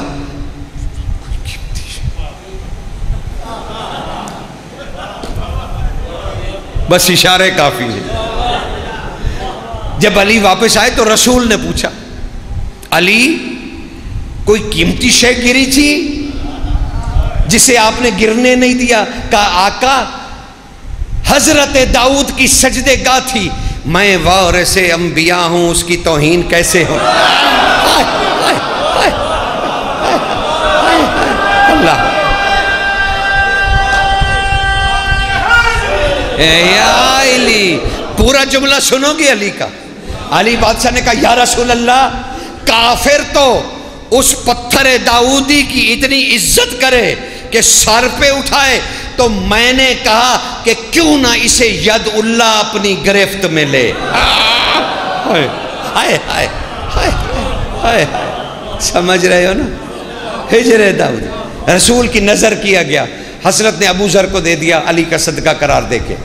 बस इशारे काफ़ी है। जब अली वापस आए तो रसूल ने पूछा अली, कोई कीमती शय गिरी थी? जिसे आपने गिरने नहीं दिया, का आका? हज़रत दाऊद की सजदे गा थी। मैं वार से अम्बिया हूँ, उसकी तोहीन कैसे हो? अली, पूरा जुमला सुनोगे अली का? अली बादशाह ने कहा, या रसूल अल्लाह काफिर तो उस पत्थर दाऊदी की इतनी इज़्ज़त करे कि सर पे उठाए तो मैंने कहा कि क्यों ना इसे यद उल्ला अपनी गिरफ्त में ले। हाय हाय हाय हाय समझ रहे हो ना? हिजर दाऊद। रसूल की नज़र किया गया। हसरत ने अबू जर को दे दिया, अली का सदका करार दे के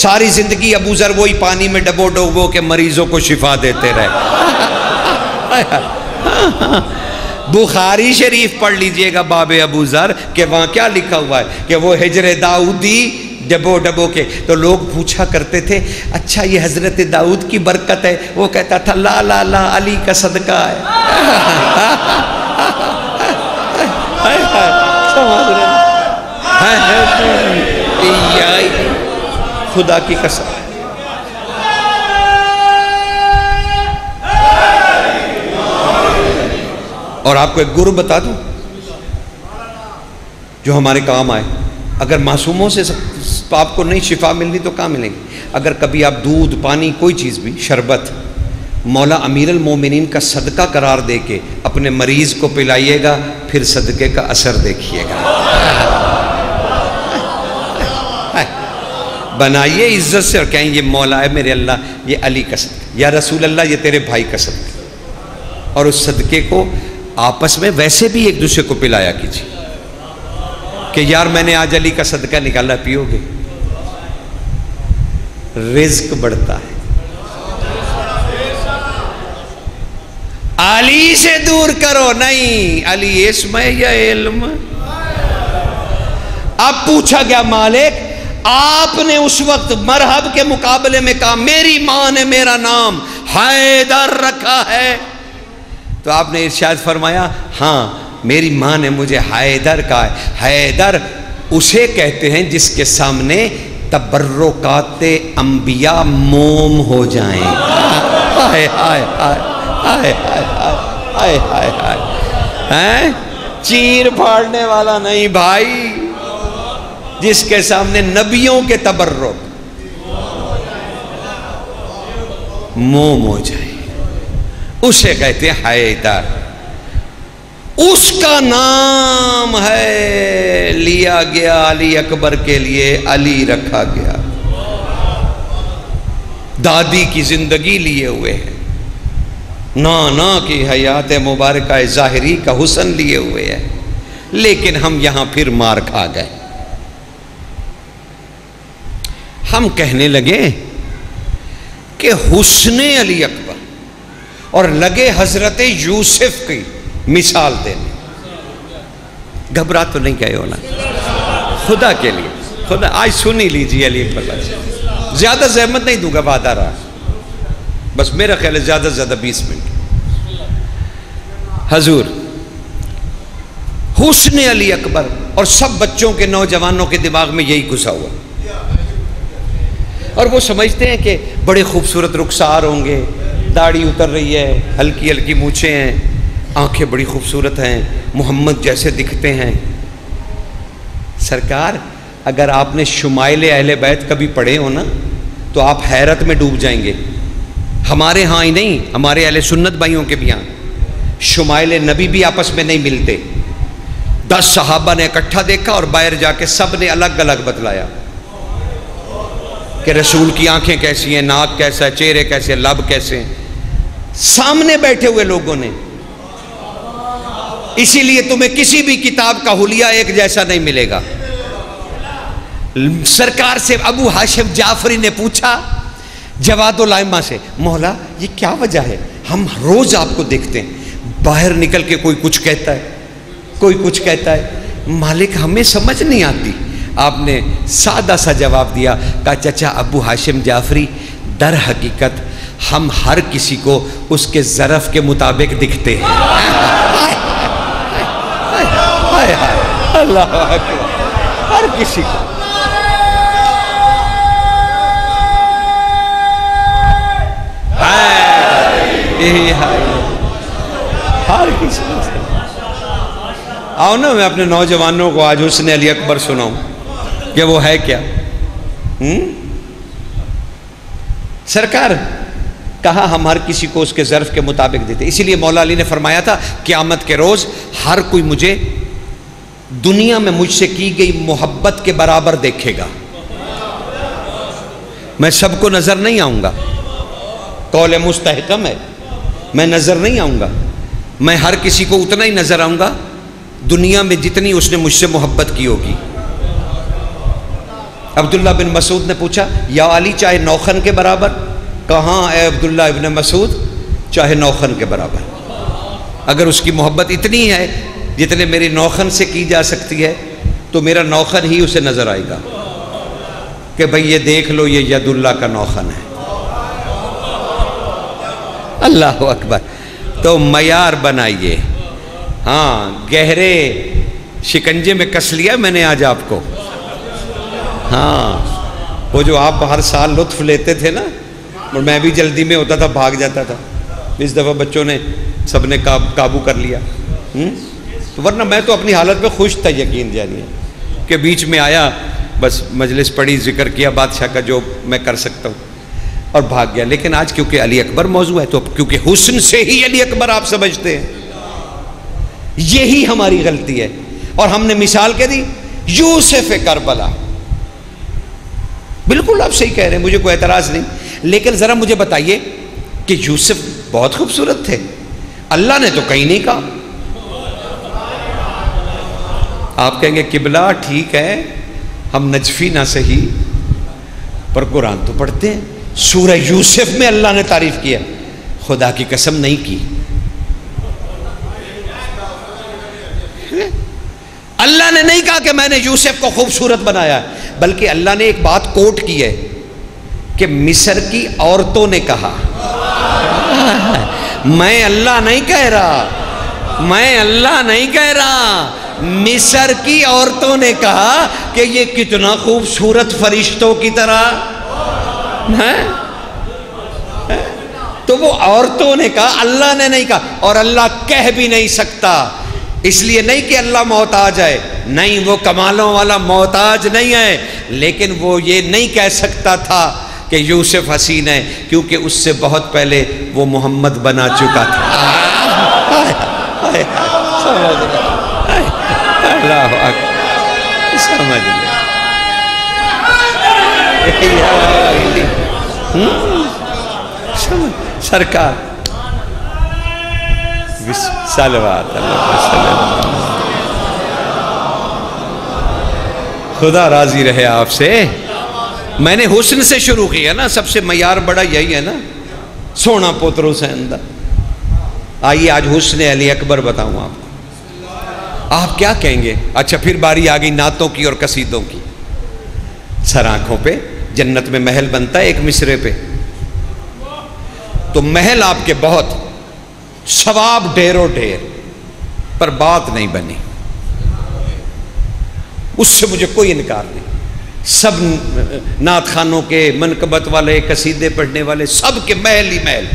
सारी ज़िंदगी अबू जर वही पानी में डबो डोबो के मरीजों को शिफा देते रहे। बुखारी शरीफ पढ़ लीजिएगा बाबे अबू जर के वहाँ क्या लिखा हुआ है कि वो हिजर दाऊदी डबो डबो के तो लोग पूछा करते थे अच्छा ये हज़रत दाऊद की बरकत है वो कहता था ला ला ला अली का सदका है खुदा की कसम और आपको एक गुरु बता दूँ, जो हमारे काम आए। अगर मासूमों से आपको नहीं शिफा मिलनी तो कहाँ मिलेगी? अगर कभी आप दूध, पानी, कोई चीज़ भी, शरबत, मौला अमीर मोमिन का सदका करार दे के अपने मरीज़ को पिलाइएगा, फिर सदक़े का असर देखिएगा। बनाइए इज़्ज़त से और कहें, ये मौला है मेरे अल्लाह, ये अली का सदका या रसूल अल्लाह, ये तेरे भाई का सदका और उस सदक़े को आपस में वैसे भी एक दूसरे को पिलाया कीजिए कि यार मैंने आज अली का सदका निकाला, पियोगे? रिज्क बढ़ता है। अली से दूर करो, नहीं, अली इसमें या इल्म? अब पूछा गया मालिक, आपने उस वक्त मरहब के मुकाबले में कहा, मेरी माँ ने मेरा नाम हैदर रखा है। तो आपने इर्शाद फरमाया हाँ मेरी माँ ने मुझे हैदर है। हैदर उसे कहते हैं जिसके सामने तबर्रुकाते अंबिया मोम हो जाएँ। हाय हाय हाय हाय हाय हाय हाय। हैं? चीर फाड़ने वाला नहीं भाई, जिसके सामने नबियों के तबर्रुक मोम हो जाए। उसे कहते हैं हैदर उसका नाम है लिया गया अली अकबर के लिए अली रखा गया। दादी की ज़िंदगी लिए हुए हैं। नाना की हयात मुबारक ज़ाहरी का हुसन लिए हुए है। लेकिन हम यहाँ फिर मार खा गए। हम कहने लगे कि हुसन अली अकबर और लगे हज़रत यूसुफ की मिसाल देने। घबरा तो नहीं गए हो ना। खुदा के लिए। खुदा, आज सुन ही लीजिए अली अकबर ज़्यादा जहमत नहीं दूँगा, वादा रहा। बस मेरा ख्याल है ज़्यादा से ज़्यादा बीस मिनट। हजूर, हुसन अली अकबर और सब बच्चों के, नौजवानों के दिमाग में यही घुसा हुआ। और वो समझते हैं कि बड़े खूबसूरत रुखसार होंगे दाढ़ी उतर रही है। हल्की हल्की मूछें हैं, आँखें बड़ी खूबसूरत हैं, मोहम्मद जैसे दिखते हैं। सरकार, अगर आपने शुमाइल अहल बैत कभी पढ़े हो ना तो आप हैरत में डूब जाएँगे। हमारे यहाँ ही नहीं, हमारे अहले सुन्नत भाइयों के भी यहाँ शुमाइल नबी भी आपस में नहीं मिलते। दस सहाबा ने इकट्ठा देखा और बाहर जाके सबने अलग अलग बतलाया कि रसूल की आँखें कैसी हैं, नाक कैसा है, चेहरे कैसे लब कैसे हैं। सामने बैठे हुए लोगों ने। इसीलिए तुम्हें किसी भी किताब का हुलिया एक जैसा नहीं मिलेगा। सरकार से अबू हाशिम जाफरी ने पूछा जवादुलाइमा से, मौला, ये क्या वजह है? हम रोज आपको देखते हैं। बाहर निकल के कोई कुछ कहता है, कोई कुछ कहता है। मालिक, हमें समझ नहीं आती। आपने सादा सा जवाब दिया, कहा, चचा, अबू हाशिम जाफरी, दर हकीकत हम हर किसी को उसके ज़रफ़ के मुताबिक दिखते हैं। अल्लाह हर किसी को। हर किसी को। आओ ना, मैं अपने नौजवानों को आज उसने अली अकबर सुनाऊं। कि वो है क्या? हुँ? सरकार कहा, हम हर किसी को उसके ज़र्फ के मुताबिक देते इसीलिए मौला अली ने फरमाया था, क़यामत के रोज़ हर कोई मुझे दुनिया में मुझसे की गई मोहब्बत के बराबर देखेगा। मैं सबको नज़र नहीं आऊँगा। कौल मुस्तहकम है, मैं नज़र नहीं आऊँगा। मैं हर किसी को उतना ही नज़र आऊँगा, दुनिया में जितनी उसने मुझसे मोहब्बत की होगी। अब्दुल्ला बिन मसूद ने पूछा, या अली चाहे नौखन के बराबर? कहाँ है अब्दुल्ला इबन मसूद? चाहे नौखन के बराबर। अगर उसकी मोहब्बत इतनी है, जितने मेरी नौखन से की जा सकती है तो मेरा नौखन ही उसे नज़र आएगा कि भाई ये देख लो, ये यदुल्ला का नौखन है। अल्लाह अकबर। तो मैार बनाइए। हाँ गहरे शिकंजे में कस लिया मैंने आज आपको। हाँ वो जो आप हर साल लुत्फ लेते थे ना और मैं भी जल्दी में होता था भाग जाता था। इस दफ़ा बच्चों ने सबने का, काबू कर लिया। हुँ? तो वरना मैं तो अपनी हालत में खुश था यकीन जानिए। कि बीच में आया बस मजलिस पढ़ी ज़िक्र किया बादशाह का जो मैं कर सकता हूँ और भाग गया। लेकिन आज क्योंकि अली अकबर मौजू है तो क्योंकि हुसन से ही अली अकबर आप समझते हैं। यही हमारी गलती है। और हमने मिसाल कह दी यूसुफ करबला। बिल्कुल आप सही कह रहे हैं मुझे कोई एतराज़ नहीं। लेकिन ज़रा मुझे बताइए कि यूसुफ बहुत खूबसूरत थे। अल्लाह ने तो कहीं नहीं कहा। आप कहेंगे, किबला ठीक है, हम नजफी ना सही, पर कुरान तो पढ़ते हैं। सूरह यूसुफ में अल्लाह ने तारीफ़ किया। खुदा की कसम नहीं की। अल्लाह ने नहीं कहा कि मैंने यूसुफ को खूबसूरत बनाया बल्कि अल्लाह ने एक बात कोट की है। कि मिस्र की औरतों ने कहा, मैं अल्लाह नहीं कह रहा, मैं अल्लाह नहीं कह रहा। मिस्र की औरतों ने कहा कि ये कितना खूबसूरत फरिश्तों की तरह, है? तो वो औरतों ने कहा, अल्लाह ने नहीं कहा। और अल्लाह कह भी नहीं सकता। इसलिए नहीं कि अल्लाह मोहताज है नहीं, वो कमालों वाला मोहताज नहीं है, लेकिन वो ये नहीं कह सकता था कि यूसुफ हसीन है, क्योंकि उससे बहुत पहले वो मोहम्मद बना चुका था। समझ समझ सरकार। सलवात खुदा राज़ी रहे आपसे। मैंने हुस्न से शुरू किया ना, सबसे मैार बड़ा यही है ना, सोना पोतरों से अंदर। आइए आज हुस्न अली अकबर बताऊँ आपको। आप क्या कहेंगे? अच्छा फिर बारी आ गई नातों की और कसीदों की। सर आँखों पे, जन्नत में महल बनता है एक मिसरे पे। तो महल आपके बहुत, सवाब ढेरों ढेर, पर बात नहीं बनी। उससे मुझे कोई इनकार नहीं। सब नात खानों के मनकबत वाले, कसीदे पढ़ने वाले सब के महल ही महल।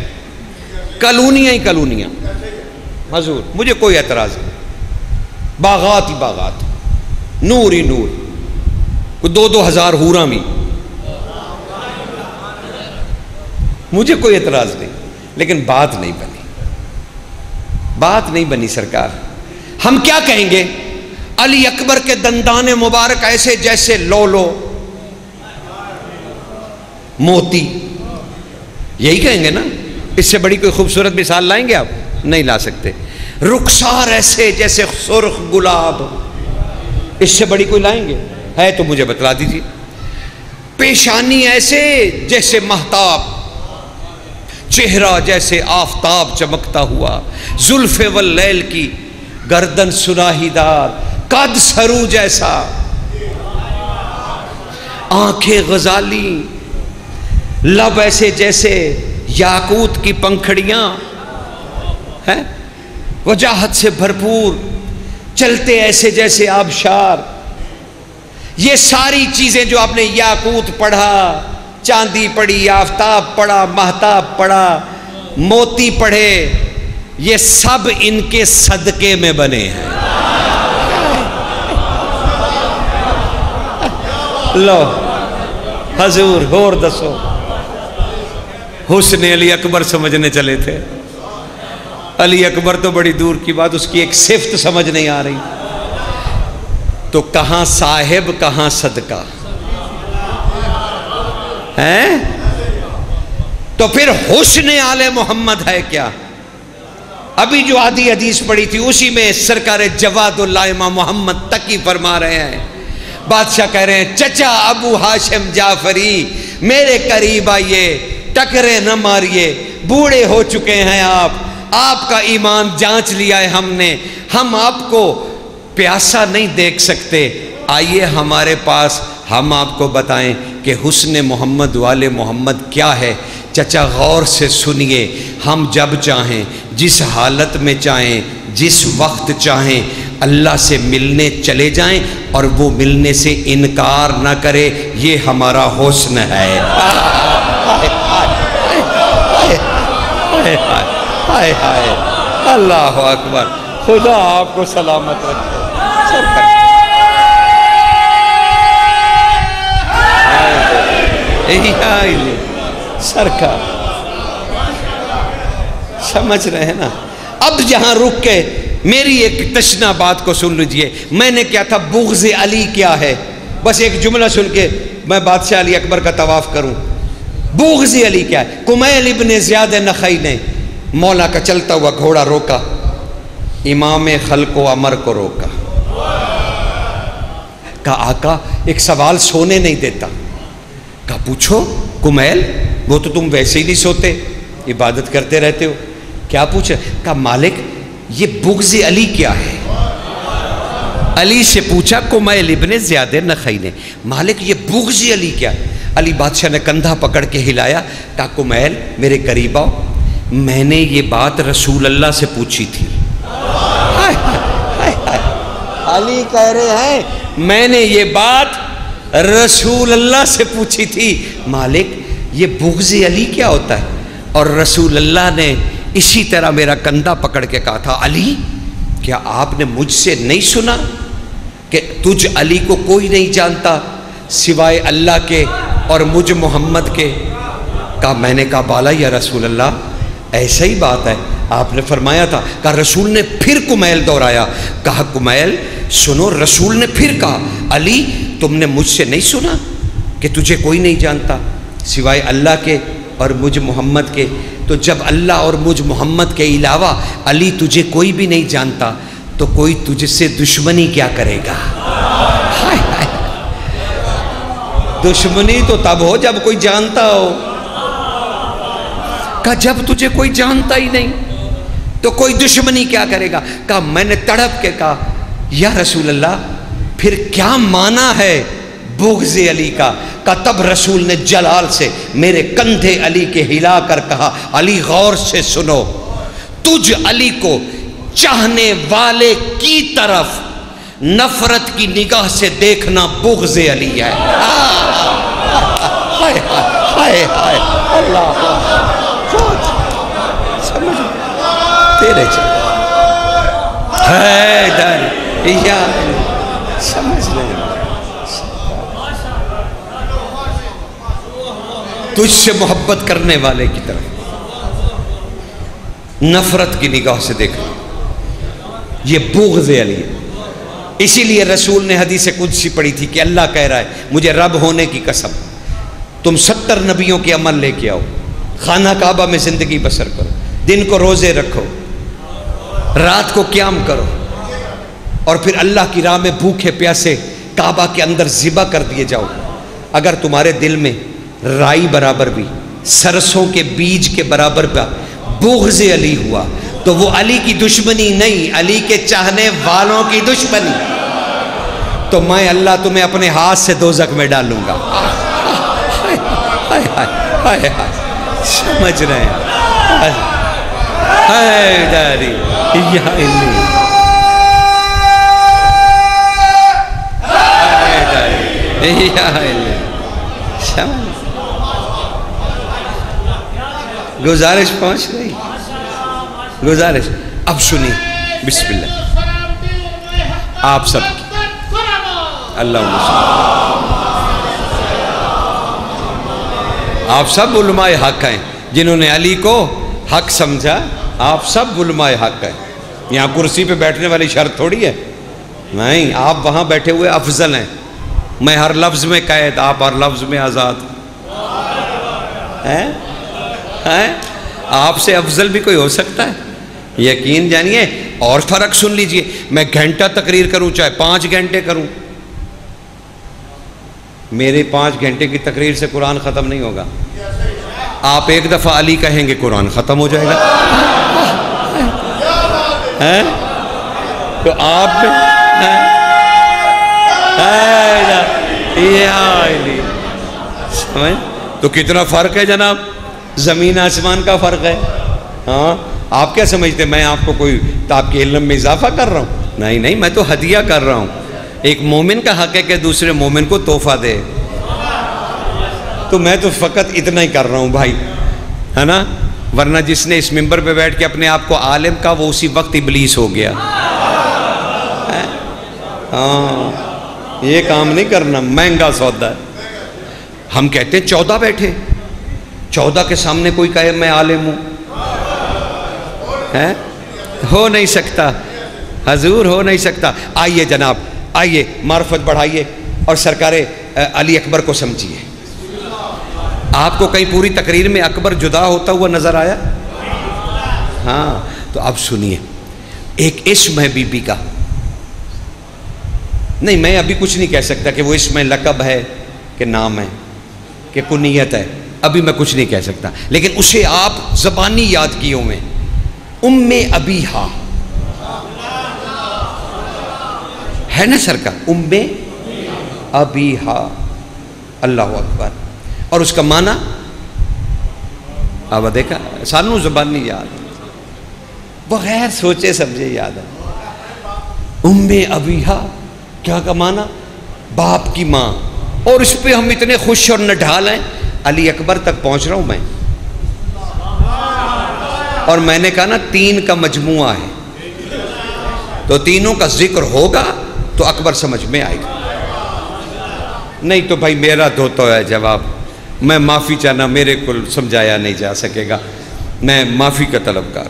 कलोनियाँ ही कलोनियाँ। हजूर, मुझे कोई एतराज़ नहीं। बागात ही बागात। नूर ही नूर। को दो दो हज़ार हूरा भी। मुझे कोई एतराज़ नहीं। लेकिन बात नहीं बनी। बात नहीं बनी सरकार। हम क्या कहेंगे? अली अकबर के दंदाने मुबारक ऐसे जैसे लोलो मोती। यही कहेंगे ना? इससे बड़ी कोई खूबसूरत मिसाल लाएँगे आप? नहीं ला सकते। रुखसार ऐसे जैसे सुर्ख गुलाब। इससे बड़ी कोई लाएँगे? है तो मुझे बतला दीजिए। पेशानी ऐसे जैसे महताब। चेहरा जैसे आफताब चमकता हुआ। जुल्फे वल लैल की गर्दन सुराहीदार कद सरू जैसा। आँखें गजाली, लब ऐसे जैसे याकूत की पंखड़ियाँ, हैं? वजाहत से भरपूर, चलते ऐसे जैसे आबशार। ये सारी चीज़ें जो आपने याकूत पढ़ा, चांदी पढ़ी आफ्ताब पढ़ा महताब पढ़ा मोती पढ़े, ये सब इनके सदके में बने हैं। लो, हजूर होर दसो। हुसन अली अकबर समझने चले थे। अली अकबर तो बड़ी दूर की बात, उसकी एक सिफ्त समझ नहीं आ रही। तो कहाँ साहेब, कहाँ सदका? है? तो फिर हुस्न आले मोहम्मद है क्या? अभी जो आदि हदीस पड़ी थी, उसी में सरकार जवादुल्लामा मोहम्मद तकी फरमा रहे हैं। बादशाह कह रहे हैं, चचा अबू हाशिम जाफरी, मेरे करीब आइए, टकरे न मारिए, बूढ़े हो चुके हैं आप, आपका ईमान जाँच लिया है हमने, हम आपको प्यासा नहीं देख सकते, आइए हमारे पास, हम आपको बताएँ कि हुस्न मोहम्मद वाले मोहम्मद क्या है, चचा गौर से सुनिए, हम जब चाहें, जिस हालत में चाहें, जिस वक्त चाहें अल्लाह से मिलने चले जाएँ और वो मिलने से इनकार ना करे, ये हमारा हुस्न है। अल्लाह अकबर। खुदा आपको सलामत रखे। सरकार। समझ रहे हैं ना? अब जहाँ रुक के मेरी एक तशना बात को सुन लीजिए। मैंने क्या था? बुग्ज अली क्या है? बस एक जुमला सुन के मैं बादशाह अली अकबर का तवाफ करूँ। बुग्ज अली क्या है? कुमैल इबन ज्याद नखई ने मौला का चलता हुआ घोड़ा रोका। इमाम खल को अमर को रोका। का आका, एक सवाल सोने नहीं देता। का पूछो, कुमैल, वो तो तुम वैसे ही नहीं सोते। इबादत करते रहते हो। क्या पूछे? का मालिक ये बुग्ज अली क्या है? अली से पूछा, कुमैल इबन ज़्यादा नखई ने मालिक, ये बुगजी अली क्या? अली बादशाह ने कंधा पकड़ के हिलाया कहा कुमैल, मेरे करीब आओ। मैंने ये बात रसूल अल्लाह से पूछी थी। अली कह रहे हैं, मैंने ये बात रसूल अल्लाह से पूछी थी। मालिक, ये बुगजी अली क्या होता है? और रसूल अल्लाह ने इसी तरह मेरा कंधा पकड़ के कहा था, अली, क्या आपने मुझसे नहीं सुना कि तुझ अली को कोई नहीं जानता सिवाय अल्लाह के और मुझ मोहम्मद के? कहा, मैंने कहा, बाला या रसूल अल्लाह ऐसा ही बात है। आपने फरमाया था, कहा, रसूल ने फिर कुमैल दोहराया। कहा, कुमैल, सुनो, रसूल ने फिर कहा, अली, तुमने मुझसे नहीं सुना कि तुझे कोई नहीं जानता सिवाय अल्लाह के और मुझ मोहम्मद के। तो जब अल्लाह और मुझ मोहम्मद के अलावा अली तुझे कोई भी नहीं जानता तो कोई तुझसे दुश्मनी क्या करेगा? हाय हाय। दुश्मनी तो तब हो जब कोई जानता हो। कहा जब तुझे कोई जानता ही नहीं तो कोई दुश्मनी क्या करेगा? कहा मैंने तड़प के कहा, या रसूल अल्लाह फिर क्या माना है बुगज अली का का तब रसूल ने जलाल से, मेरे कंधे अली के हिलाकर कहा, अली, गौर से सुनो, तुझ अली को चाहने वाले की तरफ़ नफरत की निगाह से देखना बुगज अली है। हाय हाय हाय अल्लाह समझ, तेरे है डर या समझ लें तुझसे मोहब्बत करने वाले की तरफ़। नफरत की निगाह से देखना ये बुगज अली इसीलिए रसूल ने हदीस कुछ सी पड़ी थी कि अल्लाह कह रहा है, मुझे रब होने की कसम। तुम सत्तर नबियों के अमल लेके आओ। खाना काबा में ज़िंदगी बसर करो। दिन को रोज़े रखो। रात को क्याम करो। और फिर अल्लाह की राह में भूखे प्यासे काबा के अंदर ज़िबा कर दिए जाओ। अगर तुम्हारे दिल में राई बराबर भी सरसों के बीज के बराबर का बुगज अली हुआ। तो वो अली की दुश्मनी नहीं, अली के चाहने वालों की दुश्मनी। तो मैं अल्लाह तुम्हें अपने हाथ से दो में डालूँगा। समझ रहे हैं? समझ गुजारिश पहुँच गई। गुजारिश। अब सुनिए, बिस्मिल्लाह। आप सब अल्लाह आप सब उलमाए हक हैं, जिन्होंने अली को हक समझा, आप सब उलमाए हक हैं। यहाँ कुर्सी पे बैठने वाली शर्त थोड़ी है। नहीं, आप वहाँ बैठे हुए अफजल हैं। मैं हर लफ्ज़ में कैद, आप हर लफ्ज़ में आज़ाद। हैं? हैं? आपसे अफजल भी कोई हो सकता है? यकीन जानिए, और फ़र्क सुन लीजिए। मैं घंटा तकरीर करूँ, चाहे पाँच घंटे करूँ। मेरे पाँच घंटे की तकरीर से कुरान ख़त्म नहीं होगा। आप एक दफ़ा अली कहेंगे, कुरान ख़त्म हो जाएगा। हैं? तो आप? समझ? तो कितना फ़र्क है जनाब? ज़मीन आसमान का फ़र्क है। हाँ आप क्या समझते मैं आपको कोई आपके इलम में इजाफा कर रहा हूँ? नहीं नहीं, मैं तो हदिया कर रहा हूँ। एक मोमिन का हक है कि दूसरे मोमिन को तोहफा दे। तो मैं तो फ़कत इतना ही कर रहा हूँ भाई, है ना? वरना जिसने इस मेंबर पे बैठ के अपने आप को आलिम का वो उसी वक्त इबलीस हो गया। हाँ ये काम नहीं करना, महँगा सौदा। हम कहते हैं, चौदह बैठे। चौदह के सामने कोई कहे, मैं आलिम हूँ। है? हो नहीं सकता। हजूर हो नहीं सकता। आइए जनाब, आइए, मार्फत बढ़ाइए और सरकार अली अकबर को समझिए। आपको कहीं पूरी तकरीर में अकबर जुदा होता हुआ नज़र आया? हाँ तो अब सुनिए, एक इश्म है बीबी का। नहीं, मैं अभी कुछ नहीं कह सकता कि वो इसमें लकब है कि नाम है, कि कुनीयत है। अभी मैं कुछ नहीं कह सकता। लेकिन उसे आप जबानी याद किए हुए उम्मे अभी हा। है ना सर सरकार उम्मे अबीहा अल्लाह अकबर। और उसका माना? अब देखा, सानू जबानी याद। बगैर सोचे समझे याद है। उम्मे अबीहा क्या का माना? बाप की माँ। और इस पे हम इतने खुश और नढाल हैं। अली अकबर तक पहुँच रहा हूँ मैं। और मैंने कहा ना तीन का मजमुआ है। तो तीनों का ज़िक्र होगा तो अकबर समझ में आएगा। नहीं तो भाई मेरा तो, तो है जवाब। मैं माफ़ी चाहना मेरे को समझाया नहीं जा सकेगा। मैं माफ़ी का तलबकार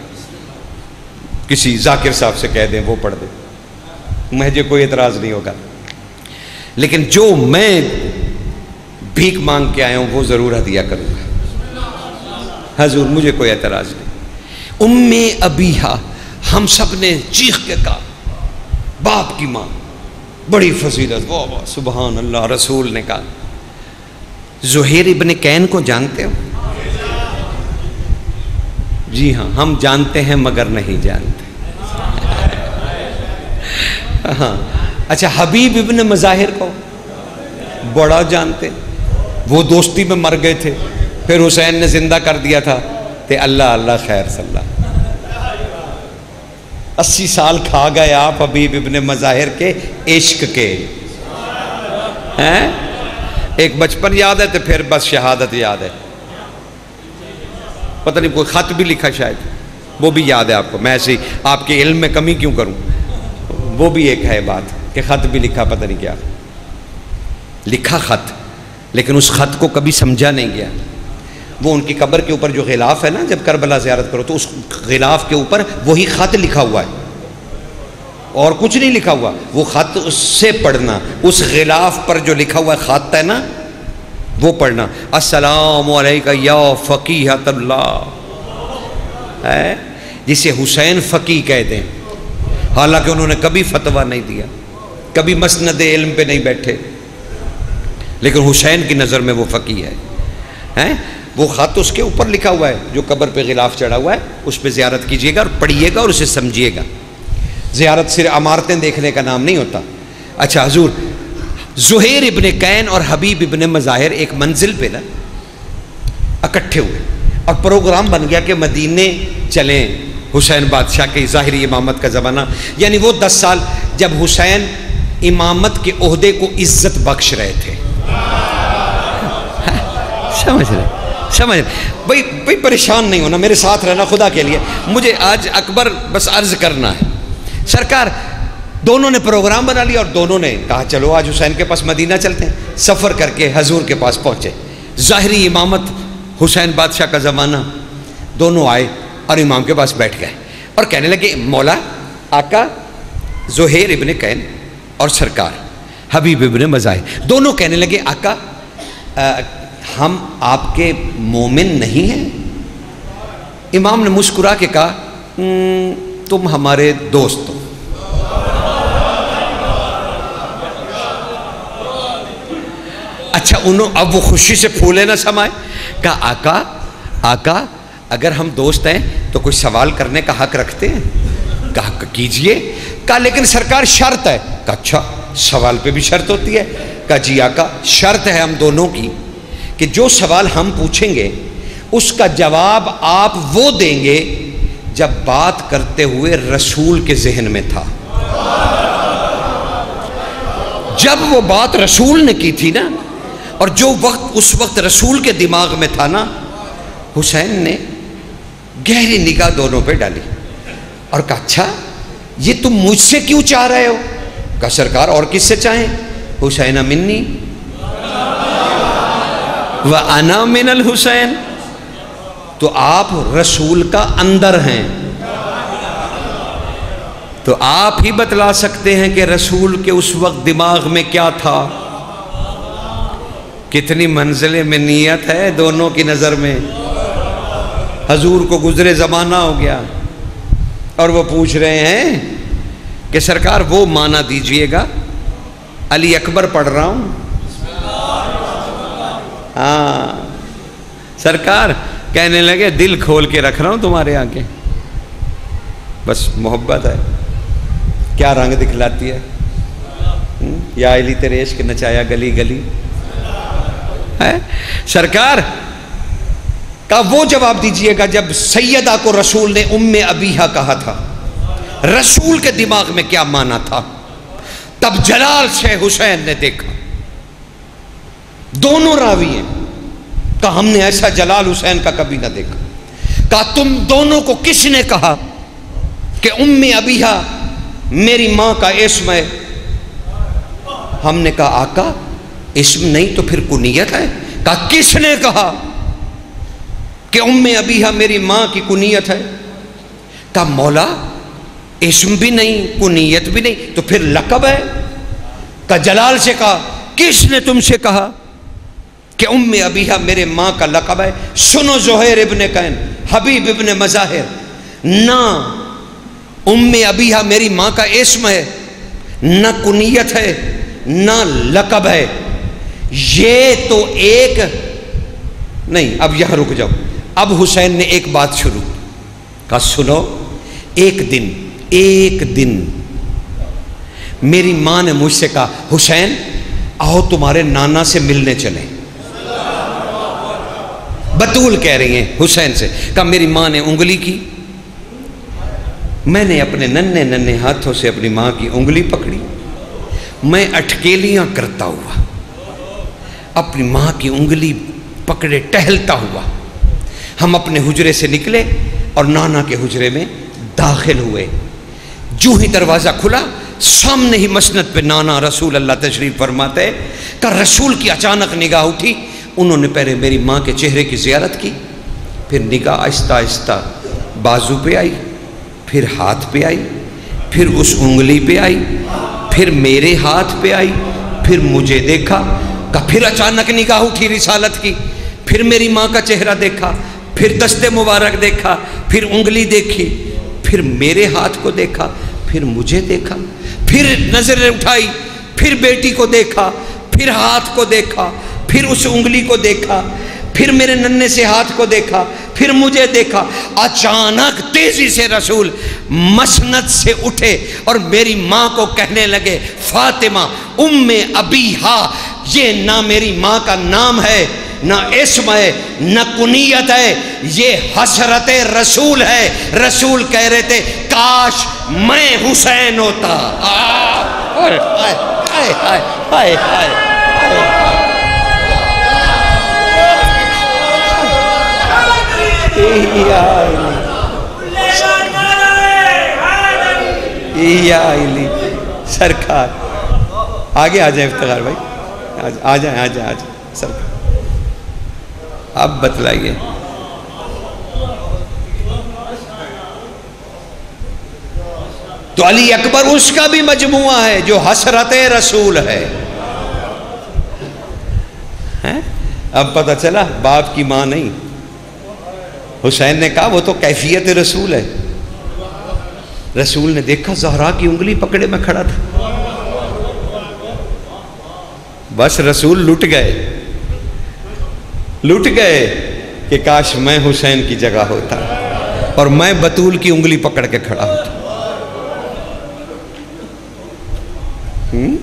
किसी जाकिर साहब से कह दें वो पढ़ दे। मुझे कोई एतराज़ नहीं होगा। लेकिन जो मैं भीख मांग के आया हूँ, वो ज़रूर हदिया करूँगा। हजूर, मुझे कोई एतराज़ नहीं। उम्मे अबीहा, हम सबने चीख के कहा, बाप की माँ, बड़ी फजीलत, वाह वाह सुबहान अल्लाह रसूल ने कहा। जुहेर इबन कैन को जानते हो? जी हाँ हम जानते हैं, मगर नहीं जानते। हाँ अच्छा हबीब इबन मज़ाहिर को बड़ा जानते वो दोस्ती में मर गए थे। फिर हुसैन ने ज़िंदा कर दिया था। ते अल्लाह अल्लाह खैर सल्ला। अस्सी साल खा गए आप हबीब इबन मज़ाहिर के इश्क के। हैं? एक बचपन याद है तो फिर बस शहादत याद है। पता नहीं, कोई ख़त भी लिखा शायद। वो भी याद है आपको। मैं ऐसे आपके इल्म में कमी क्यों करूँ? वो भी एक है बात कि ख़त भी लिखा, पता नहीं क्या। लिखा ख़त। लेकिन उस ख़त को कभी समझा नहीं गया। वो उनकी कब्र के ऊपर जो गिलाफ है ना, जब करबला ज़्यारत करो तो उस गिलाफ के ऊपर वही ख़त लिखा हुआ है। और कुछ नहीं लिखा हुआ। वो ख़त उससे पढ़ना, उस गिलाफ पर जो लिखा हुआ ख़त है ना, वो पढ़ना। अस्सलाम या फ़कीहतल्ला है? जिसे हुसैन फ़की कहते हैं। हालाँकि उन्होंने कभी फतवा नहीं दिया। कभी मसनद इल्म पे नहीं बैठे। लेकिन हुसैन की नज़र में वो फ़की है। हैं? वो ख़त उसके ऊपर लिखा हुआ है, जो कब्र पे गिलाफ चढ़ा हुआ है, उस पर ज़्यारत कीजिएगा और पढ़िएगा और उसे समझिएगा। ज़्यारत सिर्फ़ अमारतें देखने का नाम नहीं होता। अच्छा हजूर, जुहेर इबन कैन और हबीब इबन मज़ाहिर एक मंजिल पे ना, इकट्ठे हुए। और प्रोग्राम बन गया कि मदीने चलें, हुसैन बादशाह के ज़ाहरी इमामत का ज़माना। यानी वो दस साल जब हुसैन इमामत के अहदे को इज़्ज़त बख्श रहे थे। समझ रहे, समझ भाई भाई परेशान नहीं होना, मेरे साथ रहना खुदा के लिए। मुझे आज अकबर बस अर्ज़ करना है। सरकार, दोनों ने प्रोग्राम बना लिया और दोनों ने कहा, चलो, आज हुसैन के पास मदीना चलते हैं। सफ़र करके हजूर के पास पहुँचे। ज़ाहरी इमामत, हुसैन बादशाह का ज़माना। दोनों आए और इमाम के पास बैठ गए और कहने लगे, मौला, आका, जोहेर इबन कैन और सरकार हबीब इबन मज़ाए दोनों कहने लगे आका आ, हम आपके मोमिन नहीं हैं। इमाम ने मुस्कुरा के कहा तुम हमारे दोस्त हो। अच्छा उन्होंने अब वो खुशी से फूले ना समाए कहा आका आका अगर हम दोस्त हैं तो कोई सवाल करने का हक रखते हैं? कहा कीजिए। कहा लेकिन सरकार शर्त है। कहा अच्छा सवाल पे भी शर्त होती है। का जी, आका, शर्त है हम दोनों की कि जो सवाल हम पूछेंगे, उसका जवाब आप वो देंगे जब बात करते हुए रसूल के जहन में था। जब वो बात रसूल ने की थी ना, और जो वक्त, उस वक्त रसूल के दिमाग में था ना, हुसैन ने गहरी निगाह दोनों पे डाली और कहा अच्छा ये तुम मुझसे क्यों चाह रहे हो? कहा सरकार और किससे चाहे? हुसैन मिन्नी। व अना मिनल हुसैन। तो आप रसूल का अंदर हैं। तो आप ही बतला सकते हैं कि रसूल के उस वक्त दिमाग में क्या था। कितनी मंजिले में नीयत है दोनों की नज़र में। हजूर को गुजरे ज़माना हो गया। और वो पूछ रहे हैं कि सरकार वो माना दीजिएगा, अली अकबर पढ़ रहा हूँ। हाँ सरकार कहने लगे, दिल खोल के रख रहा हूँ तुम्हारे आगे। बस मोहब्बत है। क्या रंग दिखलाती है? या अली तेरे इश्क नचाया गली गली। है? सरकार का वो जवाब दीजिएगा, जब सैयदा को रसूल ने उम्मे अबीहा कहा था। रसूल के दिमाग में क्या माना था? तब जलाल से हुसैन ने देखा। दोनों रावी हैं। कहा, हमने ऐसा जलाल हुसैन का कभी ना देखा। कहा, तुम दोनों को किसने कहा कि उम्मी अबीहा, मेरी माँ का इसम है? हमने कहा, आका, इसम नहीं तो फिर कुनियत है। कहा, किसने कहा कि उम्मे अबीहा मेरी माँ की कुनियत है? कहा, मौला इसम भी नहीं, कुनियत भी नहीं तो फिर लकब है। का जलाल से कहा, किसने तुमसे कहा कि उम्मे अबीहा मेरे माँ का लकब है? सुनो जोहर इबन कैन, हबीब इबन मजाहिर, ना उम्मे अबीहा मेरी माँ का इसम है, न कुनियत है, ना लकब है। ये तो एक, नहीं, अब यहाँ रुक जाओ। अब हुसैन ने एक बात शुरू कहा, सुनो, एक दिन एक दिन मेरी माँ ने मुझसे कहा, हुसैन, आओ तुम्हारे नाना से मिलने चले। बतूल कह रही हैं हुसैन से। कहा, मेरी माँ ने उंगली की। मैंने अपने नन्हे नन्हे हाथों से अपनी माँ की उंगली पकड़ी। मैं अटकेलियाँ करता हुआ, अपनी माँ की उंगली पकड़े टहलता हुआ, हम अपने हुजरे से निकले और नाना के हुजरे में दाखिल हुए। जो ही दरवाज़ा खुला, सामने ही मसनत पे नाना रसूल अल्लाह तशरीफ़ फरमाते, का रसूल की अचानक निगाह उठी, उन्होंने पहले मेरी माँ के चेहरे की जियारत की, फिर निगाह आहिस्ता आहिस्ता बाजू पे आई, फिर हाथ पे आई, फिर उस उंगली पे आई, फिर मेरे हाथ पे आई, फिर मुझे देखा, का फिर अचानक निगाह उठी रिसालत की, फिर मेरी माँ का चेहरा देखा, फिर दस्ते मुबारक देखा, फिर उंगली देखी फिर मेरे हाथ को देखा, फिर मुझे देखा, फिर नज़र उठाई, फिर बेटी को देखा, फिर हाथ को देखा, फिर उस उंगली को देखा, फिर मेरे नन्हे से हाथ को देखा, फिर मुझे देखा। अचानक तेज़ी से रसूल मसनत से उठे और मेरी माँ को कहने लगे, फातिमा, उम्मे अबी हा ये ना मेरी माँ का नाम है। ना इसम है न कुनीयत है ये हसरत रसूल है। रसूल कह रहे थे काश मैं हुसैन होता। सरकार। आगे आ जाए इफ्तार भाई। आ जाए आ जाए आ जाए सरकार। अब बतलाइए। तो अली अकबर उसका भी मजमुआ है, जो हसरत रसूल है। हैं? अब पता चला, बाप की माँ नहीं। हुसैन ने कहा, वो तो कैफियत रसूल है। रसूल ने देखा, जहरा की उंगली पकड़े में खड़ा था। बस रसूल लुट गए। लुट गए कि काश मैं हुसैन की जगह होता और मैं बतूल की उंगली पकड़ के खड़ा होता। हम्म?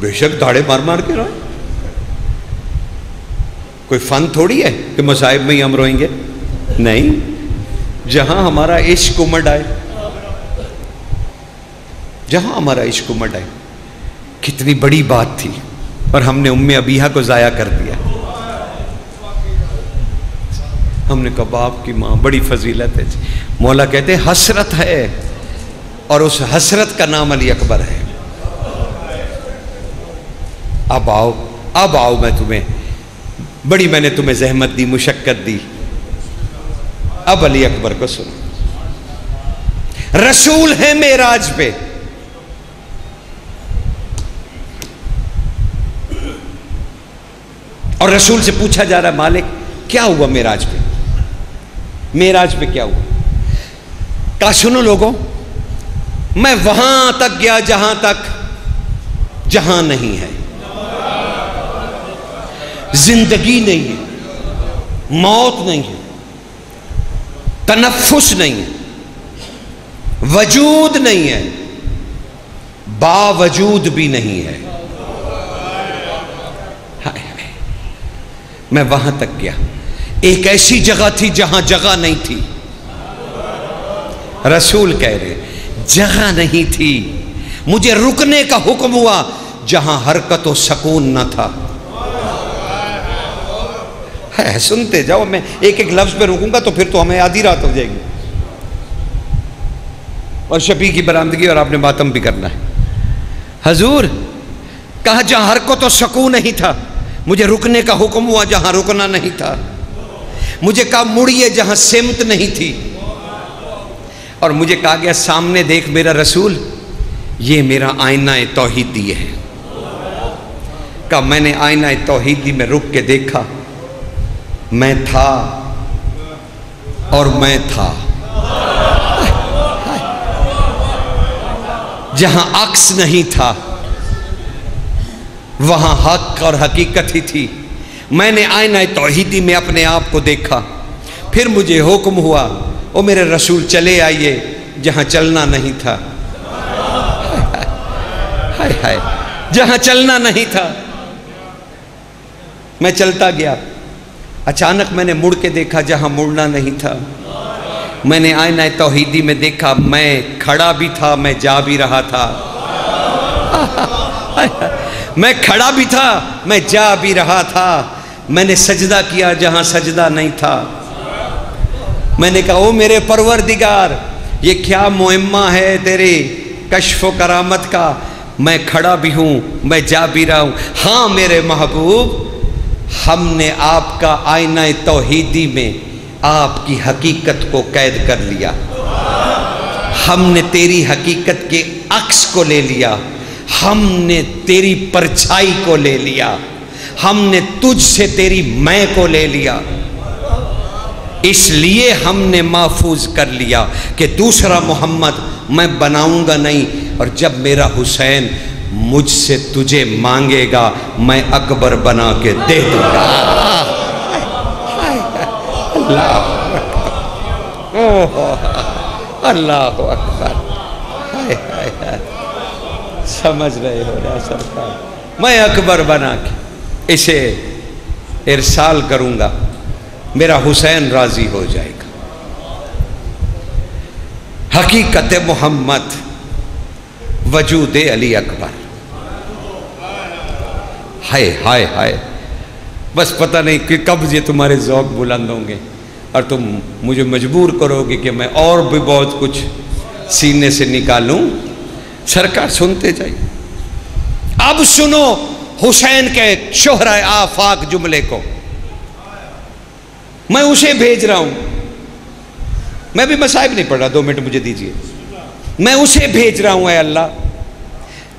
बेशक दाड़े मार मार के रहा। कोई फन थोड़ी है कि मसाहिब में ही हम रोएँगे? नहीं। जहाँ हमारा इश्क उमड़ आए। जहाँ हमारा इश्क उमड़ आए। कितनी बड़ी बात थी। और हमने उम्मे अबीहा को ज़ाया कर दिया। हमने कहा, बाप की माँ, बड़ी फजीलत है मौला कहते हसरत है और उस हसरत का नाम अली अकबर है। अब आओ अब आओ मैं तुम्हें, बड़ी मैंने तुम्हें जहमत दी, मुशक्कत दी। अब अली अकबर को सुनो। रसूल है मेराज पे। और रसूल से पूछा जा रहा है, मालिक, क्या हुआ मेराज पे? मेराज पे क्या हुआ? कहा, सुनो लोगों, मैं वहाँ तक गया, जहाँ तक जहाँ नहीं है। ज़िंदगी नहीं है, मौत नहीं है, तनफुस नहीं है, वजूद नहीं है, बावजूद भी नहीं है हाय हाय मैं वहाँ तक गया। एक ऐसी जगह थी जहाँ जगह नहीं थी। रसूल कह रहे, जगह नहीं थी। मुझे रुकने का हुक्म हुआ, जहाँ हरकत व सकून न था। है, सुनते जाओ, मैं एक एक लफ्ज पे रुकूँगा तो फिर तो हमें आधी रात हो जाएगी। और शफी की बरामदगी और आपने मातम भी करना है। हजूर, कहा जहाँ हरकत तो सकून नहीं था मुझे रुकने का हुक्म हुआ जहाँ रुकना नहीं था। मुझे कहा मुड़िए जहाँ सिमत नहीं थी। और मुझे कहा गया, सामने देख मेरा रसूल, ये मेरा आईना तोहीदी है। का मैंने आईना तोहीदी में रुक के देखा, मैं था और मैं था। जहाँ अक्स नहीं था वहाँ हक और हकीकत ही थी। मैंने आईना तोहीदी में अपने आप को देखा। फिर मुझे हुक्म हुआ, ओ मेरे रसूल, चले आइए, जहाँ चलना नहीं था। हाय हाय, जहाँ चलना नहीं था। मैं चलता गया। अचानक मैंने मुड़ के देखा, जहाँ मुड़ना नहीं था। मैंने आईना तोहीदी में देखा, मैं खड़ा भी था, मैं जा भी रहा था। मैं खड़ा भी था, मैं जा भी रहा था। मैंने सजदा किया जहाँ सजदा नहीं था। मैंने कहा, ओ मेरे परवर दिगार ये क्या मुहिमा है तेरे कशफ करामत का? मैं खड़ा भी हूँ, मैं जा भी रहा हूँ। हाँ मेरे महबूब, हमने आपका आईना तोहीदी में आपकी हकीकत को कैद कर लिया। हमने तेरी हकीकत के अक्स को ले लिया। हमने तेरी परछाई को ले लिया। हमने तुझ से तेरी मैं को ले लिया। इसलिए हमने महफूज कर लिया कि दूसरा मोहम्मद मैं बनाऊँगा नहीं, और जब मेरा हुसैन मुझसे तुझे मांगेगा, मैं अकबर बना के दे दूँगा। अल्लाह अल्लाह अकबर। हाय हाय हाय। समझ रहे हो ना सरकार। मैं अकबर बना के इसे इरसाल करूँगा, मेरा हुसैन राज़ी हो जाएगा। हकीकत मोहम्मद, वजूद अली अकबर। हाय हाय हाय। बस पता नहीं कि कब ये तुम्हारे जौक बुलंद होंगे, और तुम मुझे मजबूर करोगे कि मैं और भी बहुत कुछ सीने से निकालूं। सरकार सुनते जाइए। अब सुनो हुसैन के शोहरा आफाक जुमले को। मैं उसे भेज रहा हूँ। मैं भी मसाइब नहीं पढ़ रहा, दो मिनट मुझे दीजिए। मैं उसे भेज रहा हूँ अल्लाह,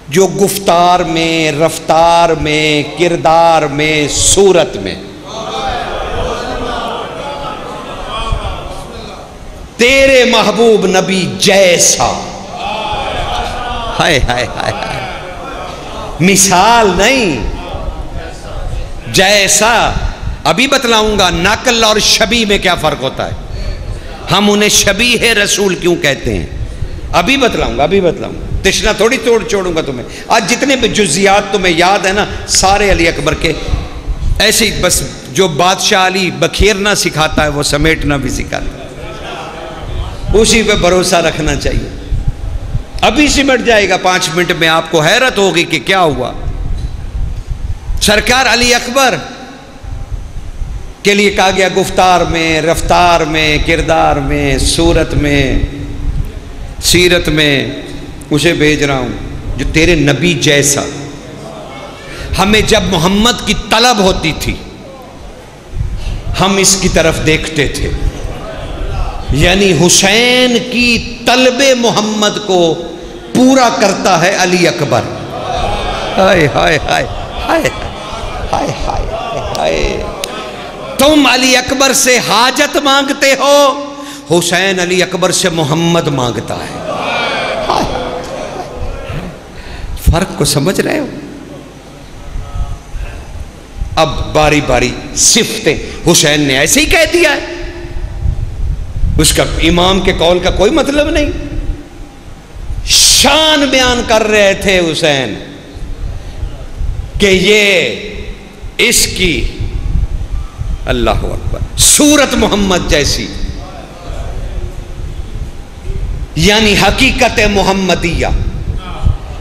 जो गुफ्तार में, रफ्तार में, किरदार में, सूरत में। तेरे महबूब नबी जैसा हाय हाय हाय मिसाल नहीं। जैसा, अभी बतलाऊँगा, नकल और शबी में क्या फ़र्क होता है? हम उन्हें शबी है, रसूल क्यों कहते हैं? अभी बतलाऊँगा अभी बतलाऊँगा। तिश्ना थोड़ी तोड़ छोड़ूँगा तुम्हें। आज जितने भी जुजियात तुम्हें याद है ना, सारे अली अकबर के। ऐसे ही बस जो बादशाह अली बखेरना सिखाता है, वो समेटना भी सिखाता है। उसी पे भरोसा रखना चाहिए। अभी सिमट जाएगा, पाँच मिनट में आपको हैरत होगी कि क्या हुआ। सरकार अली अकबर के लिए कहा गया, गुफ्तार में, रफ्तार में, किरदार में, सूरत में, सीरत में, उसे भेज रहा हूँ, जो तेरे नबी जैसा। हमें जब मोहम्मद की तलब होती थी, हम इसकी तरफ़ देखते थे। यानी हुसैन की तलब मोहम्मद को पूरा करता है अली अकबर। हाय हाय हाय हाय हाय हाय हाय। तुम अली अकबर से हाजत मांगते हो, हुसैन अली अकबर से मोहम्मद माँगता है। फ़र्क को समझ रहे हो? अब बारी बारी सिफते, हुसैन ने ऐसे ही कह दिया है। उसका इमाम के कौल का कोई मतलब नहीं। शान बयान कर रहे थे हुसैन कि ये इसकी अल्लाह अकबर, सूरत मोहम्मद जैसी, यानी हकीकत मोहम्मदिया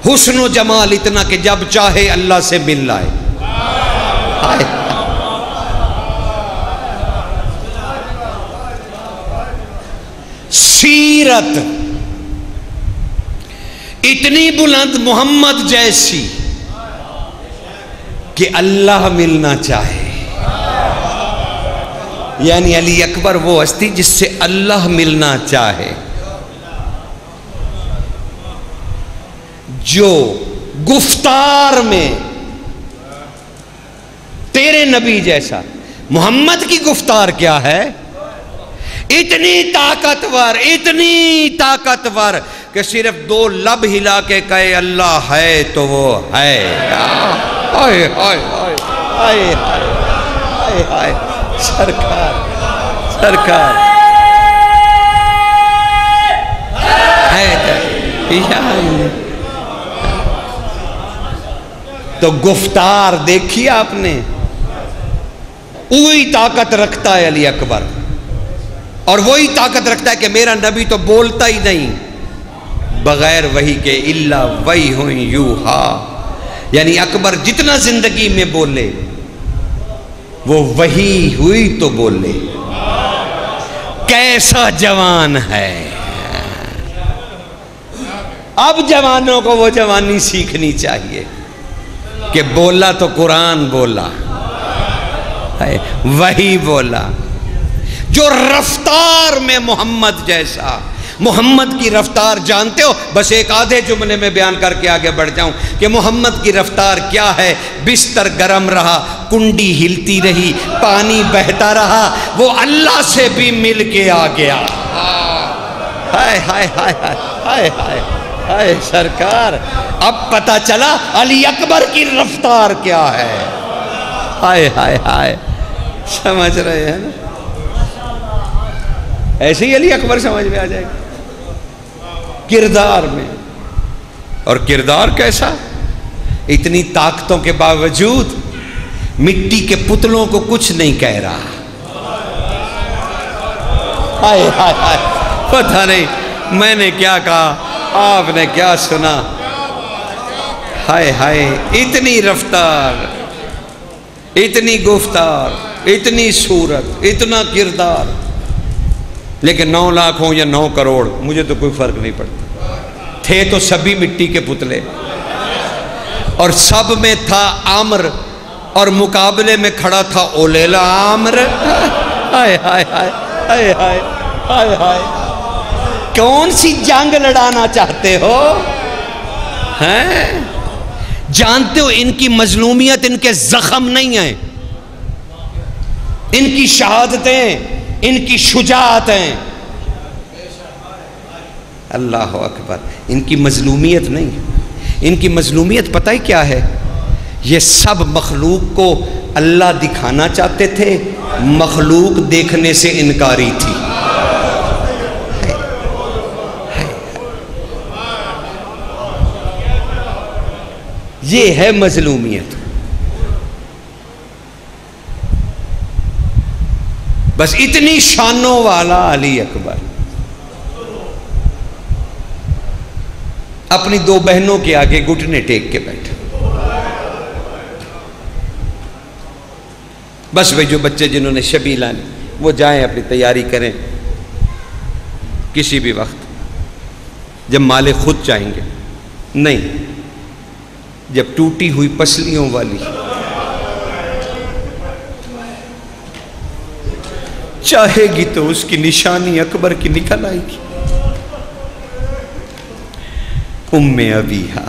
हुस्न जमाल इतना कि जब चाहे अल्लाह से मिल लाए। सीरत। इतनी बुलंद मोहम्मद जैसी कि अल्लाह मिलना चाहे। यानी अली अकबर वो हस्ती जिससे अल्लाह मिलना चाहे। जो गुफ्तार में तेरे नबी जैसा। मोहम्मद की गुफ्तार क्या है? इतनी ताकतवर इतनी ताकतवर कि सिर्फ़ दो लब हिला के कहे, अल्लाह है तो वो है। सरकार सरकार। है तो गुफ्तार देखी आपने? वही ताकत रखता है अली अकबर। और वही ताकत रखता है कि मेरा नबी तो बोलता ही नहीं। बगैर वही के, इल्ला वही हो यू हा यानी अकबर जितना ज़िंदगी में बोले, वो वही हुई तो बोले। कैसा जवान है। अब जवानों को वो जवानी सीखनी चाहिए कि बोला तो कुरान बोला। वही बोला। जो रफ्तार में मोहम्मद जैसा। मोहम्मद की रफ्तार जानते हो? बस एक आधे जुमले में बयान करके आगे बढ़ जाऊँ कि मोहम्मद की रफ्तार क्या है। बिस्तर गर्म रहा, कुंडी हिलती रही, पानी बहता रहा, वो अल्लाह से भी मिल के आ गया। हाय हाय हाय हाय हाय हाय हाय सरकार, अब पता चला अली अकबर की रफ्तार क्या है। हाय हाय हाय, समझ रहे हैं ना? ऐसे ही अली अकबर समझ में आ जाएगा। किरदार में। और किरदार कैसा? इतनी ताकतों के बावजूद मिट्टी के पुतलों को कुछ नहीं कह रहा। हाय हाय हाय। पता नहीं, मैंने क्या कहा, आपने क्या सुना। हाय हाय, इतनी रफ्तार, इतनी गुफ्तार, इतनी सूरत, इतना किरदार। लेकिन नौ लाख हो या नौ करोड़, मुझे तो कोई फ़र्क नहीं पड़ता। थे तो सभी मिट्टी के पुतले। और सब में था आम्र, और मुकाबले में खड़ा था ओलेला आम्र। हाय हाय हाय हाय हाय हाय हाय। कौन सी जंग लड़ाना चाहते हो? हैं? जानते हो इनकी मजलूमियत, इनके जख्म नहीं है। इनकी शहादतें इनकी शुजातें अल्लाह अकबर। इनकी मजलूमियत नहीं इनकी मजलूमियत पता ही क्या है? ये सब मखलूक को अल्लाह दिखाना चाहते थे, मखलूक देखने से इनकारी थी। ये है मजलूमियत। बस इतनी शानों वाला अली अकबर। अपनी दो बहनों के आगे घुटने टेक के बैठे। बस भाई जो बच्चे जिन्होंने शबी लानी, वो जाएँ, अपनी तैयारी करें, किसी भी वक्त, जब माले खुद चाहेंगे। नहीं, जब टूटी हुई पसलियों वाली चाहेगी तो उसकी निशानी अकबर की निकल आएगी। उम्मे अबीहा,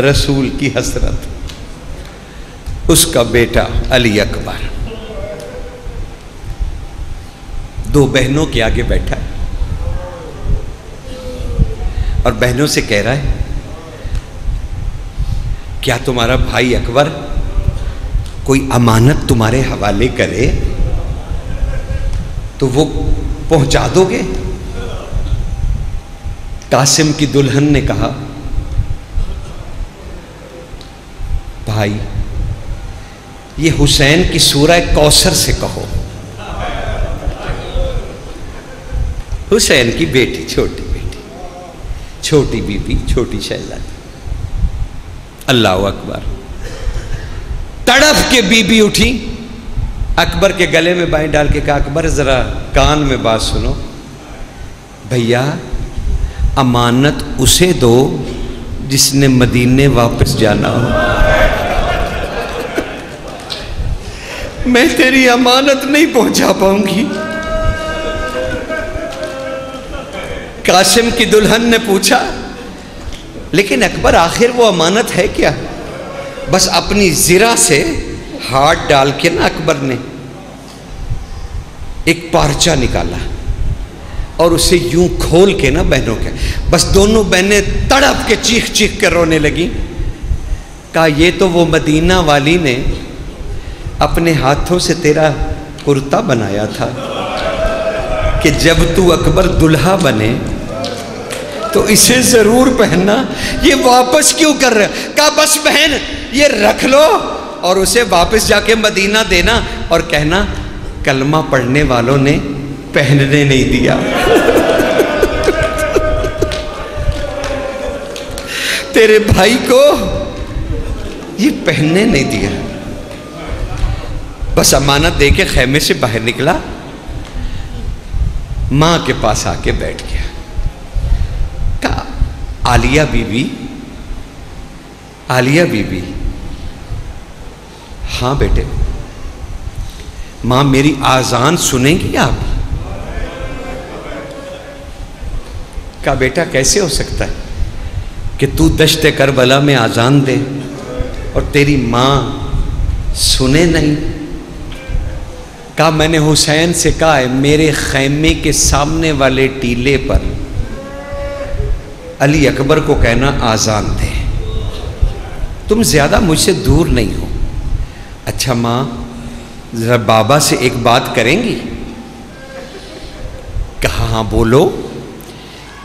रसूल की हसरत, उसका बेटा अली अकबर। दो बहनों के आगे बैठा और बहनों से कह रहा है, क्या तुम्हारा भाई अकबर कोई अमानत तुम्हारे हवाले करे तो वो पहुँचा दोगे? कासिम की दुल्हन ने कहा, भाई, ये हुसैन की सूरह कौसर से कहो। हुसैन की बेटी, छोटी बेटी, छोटी बीबी छोटी शहजादी। अल्लाह अकबर। तड़प के बीबी उठी। अकबर के गले में बाई डाल के कहा, अकबर, ज़रा कान में बात सुनो। भैया, अमानत उसे दो जिसने मदीने वापस जाना हो। मैं तेरी अमानत नहीं पहुँचा पाऊँगी। कासिम की दुल्हन ने पूछा, लेकिन अकबर, आखिर वो अमानत है क्या? बस अपनी जिरा से हाथ डाल के ना अकबर ने एक पार्चा निकाला और उसे यूँ खोल के ना बहनों के, बस दोनों बहनें तड़प के चीख चीख कर रोने लगी। कहा, ये तो वो मदीना वाली ने अपने हाथों से तेरा कुर्ता बनाया था कि जब तू अकबर दुल्हा बने तो इसे ज़रूर पहनना। ये वापस क्यों कर रहे कहा, बस बहन, ये रख लो और उसे वापस जाके मदीना देना। और कहना, कलमा पढ़ने वालों ने पहनने नहीं दिया। तेरे भाई को ये पहनने नहीं दिया। बस अमानत दे के खेमे से बाहर निकला। माँ के पास आके बैठ गया। आलिया बीबी आलिया बीबी। हाँ बेटे। माँ, मेरी आजान सुनेंगी आप? का बेटा, कैसे हो सकता है कि तू दश्त करबला में आजान दे और तेरी माँ सुने नहीं? कहा मैंने हुसैन से कहा है, मेरे खैमे के सामने वाले टीले पर अली अकबर को कहना आजान थे तुम ज़्यादा मुझसे दूर नहीं हो। अच्छा माँ, जरा बाबा से एक बात करेंगी? कहा हाँ बोलो।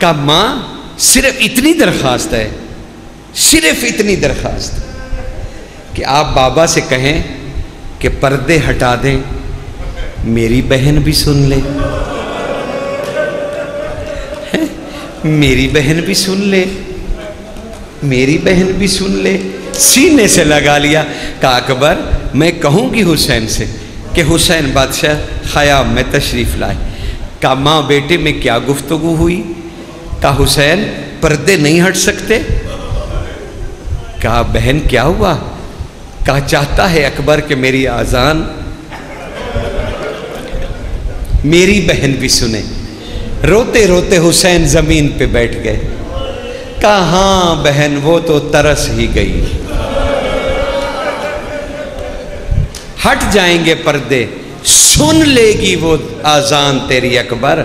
का माँ, सिर्फ़ इतनी दरखास्त है, सिर्फ़ इतनी दरखास्त कि आप बाबा से कहें कि पर्दे हटा दें, मेरी बहन भी सुन ले। मेरी बहन भी सुन ले, मेरी बहन भी सुन ले। सीने से लगा लिया। का अकबर मैं कहूँगी हुसैन से कि हुसैन बादशाह ख़याम में तशरीफ़ लाए। का माँ बेटे में क्या गुफ्तगु हुई? का हुसैन पर्दे नहीं हट सकते? कहा बहन क्या हुआ? कहा चाहता है अकबर के मेरी आज़ान? मेरी बहन भी सुने। रोते रोते हुसैन ज़मीन पे बैठ गए। कहा हाँ बहन, वो तो तरस ही गई। हट जाएँगे पर्दे, सुन लेगी वो आजान तेरी अकबर,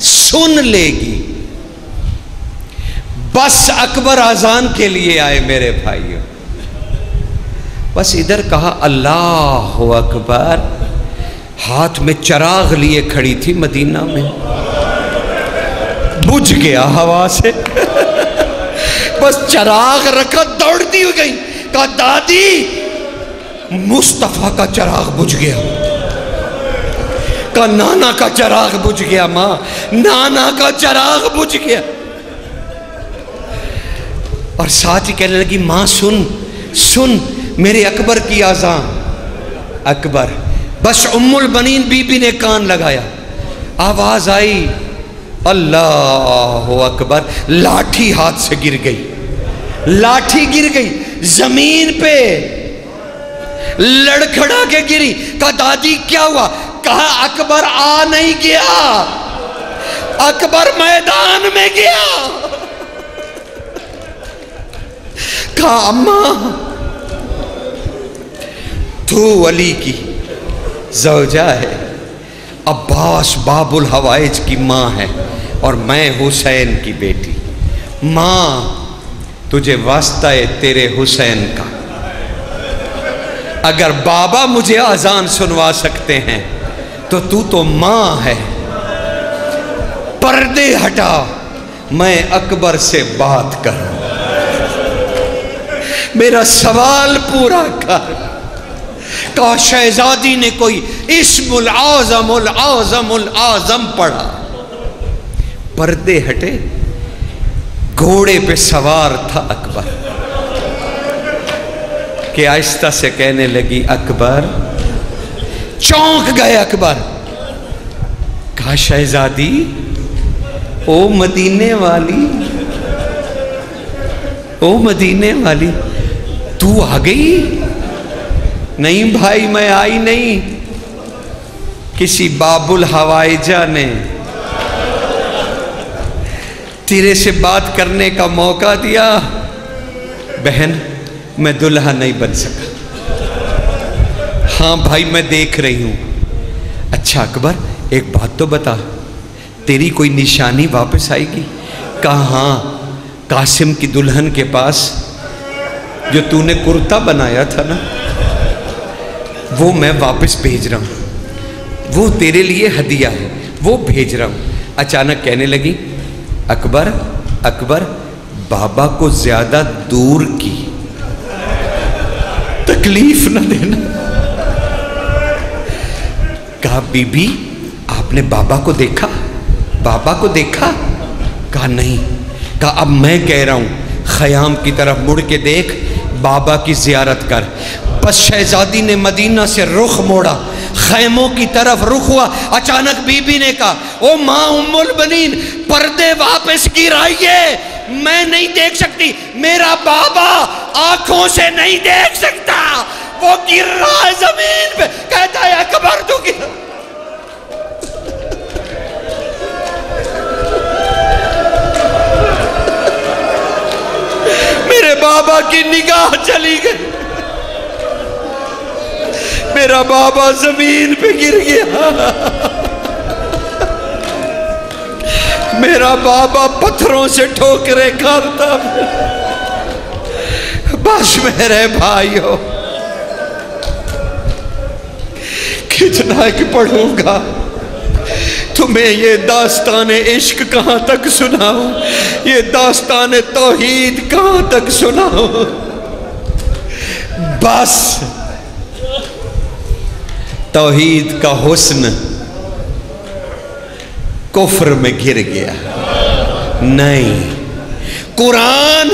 सुन लेगी। बस अकबर आजान के लिए आए मेरे भाइयों। बस इधर कहा, अल्लाह अकबर, हाथ में चराग लिए खड़ी थी मदीना में। बुझ गया हवा से। बस चराग रखा दौड़ती हुई गई। कहा, दादी, मुस्तफ़ा का चराग बुझ गया का नाना का चराग बुझ गया माँ। नाना का चराग बुझ गया। और साथ ही कहने लगी, माँ, सुन सुन, मेरे अकबर की आजान। अकबर बस उम्मुल बनीन, बीबी ने कान लगाया। आवाज़ आई अल्लाह अकबर, लाठी हाथ से गिर गई। लाठी गिर गई, ज़मीन पे लड़खड़ा के गिरी। कहा, दादी, क्या हुआ? कहा, अकबर आ नहीं गया। अकबर मैदान में गया। कहा, अम्मा, तू अली की जौजा है। अब्बास बाबुल हवाइज की माँ है और मैं हुसैन की बेटी। माँ, तुझे वास्ता है तेरे हुसैन का। अगर बाबा मुझे अजान सुनवा सकते हैं तो तू तो माँ है। पर्दे हटा, मैं अकबर से बात करूँ। मेरा सवाल पूरा कर। का शहजादी ने कोई इसमुल आजमुल आजमुल आज़म पढ़ा। पर्दे हटे, घोड़े पे सवार था अकबर। के आहिस्ता से कहने लगी, अकबर, चौंक गए अकबर। कहा, शहजादी, ओ मदीने वाली, ओ मदीने वाली, तू आ गई? नहीं भाई, मैं आई नहीं। किसी बाबुल हवाईजा ने तेरे से बात करने का मौका दिया। बहन, मैं दुल्हा नहीं बन सका। हाँ भाई, मैं देख रही हूँ। अच्छा अकबर, एक बात तो बता। तेरी कोई निशानी वापस आएगी? कहा हाँ कासिम की दुल्हन के पास जो तूने कुर्ता बनाया था ना? वो मैं वापस भेज रहा हूँ। वो तेरे लिए हदिया है, वो भेज रहा हूँ। अचानक कहने लगी, अकबर अकबर, बाबा को ज़्यादा दूर की। तकलीफ़ न देना। कहा, बीबी, आपने बाबा को देखा? बाबा को देखा? कहा, नहीं। कहा, अब मैं कह रहा हूँ, खयाम की तरफ़ मुड़ के देख, बाबा की जियारत कर। बस शहजादी ने मदीना से रुख मोड़ा। खैमों की तरफ़ रुख हुआ। अचानक बीबी ने कहा, ओ माँ उम्मुल बनीन, पर्दे वापस गिराइए। मैं नहीं देख सकती। मेरा बाबा आँखों से नहीं देख सकता। वो गिर रहा है ज़मीन पे। कहता है, अकबर, तू गिर मेरे बाबा की निगाह चली गई। मेरा बाबा ज़मीन पे गिर गया। मेरा बाबा पत्थरों से ठोकरे खाता बस मेरे भाइयों, कितना कि पढ़ूँगा। तुम्हें ये दास्तान इश्क कहाँ तक सुनाऊं? ये दास्तान तौहीद कहाँ तक सुनाऊं? बस। तौहीद का हुस्न कुफर में गिर गया। नहीं। कुरान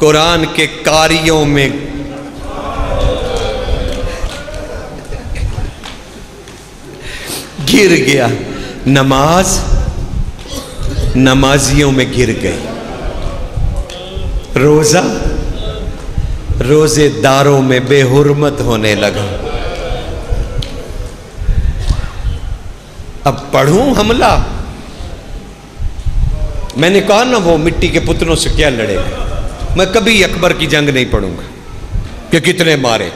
कुरान के कारियों में गिर गया। नमाज़, नमाजियों में गिर गई। रोजा, रोजेदारों में बेहुरमत होने लगा। अब पढ़ूं हमला। मैंने कहा ना, वो मिट्टी के पुतलों से क्या लड़ेगा? मैं कभी अकबर की जंग नहीं पढ़ूँगा, कि कितने मारे।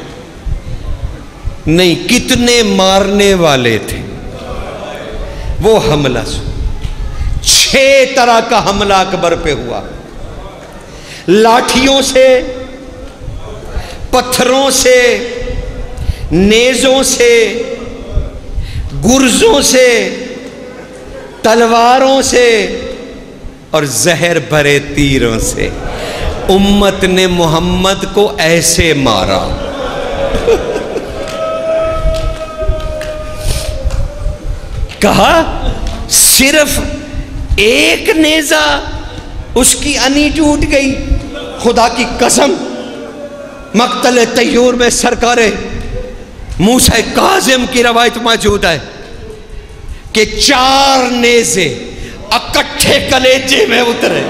नहीं, कितने मारने वाले थे। वो हमला छह तरह का हमला अकबर पे हुआ। लाठियों से, पत्थरों से, नेजों से गुर्जों से, तलवारों से और जहर भरे तीरों से। उम्मत ने मोहम्मद को ऐसे मारा। कहा, सिर्फ़ एक नेजा उसकी अनी टूट गई। खुदा की कसम, मकतल तयूर में सरकार मूसा काजिम की रवायत मौजूद है। कि चार नेजे इकट्ठे कलेजे में उतरे।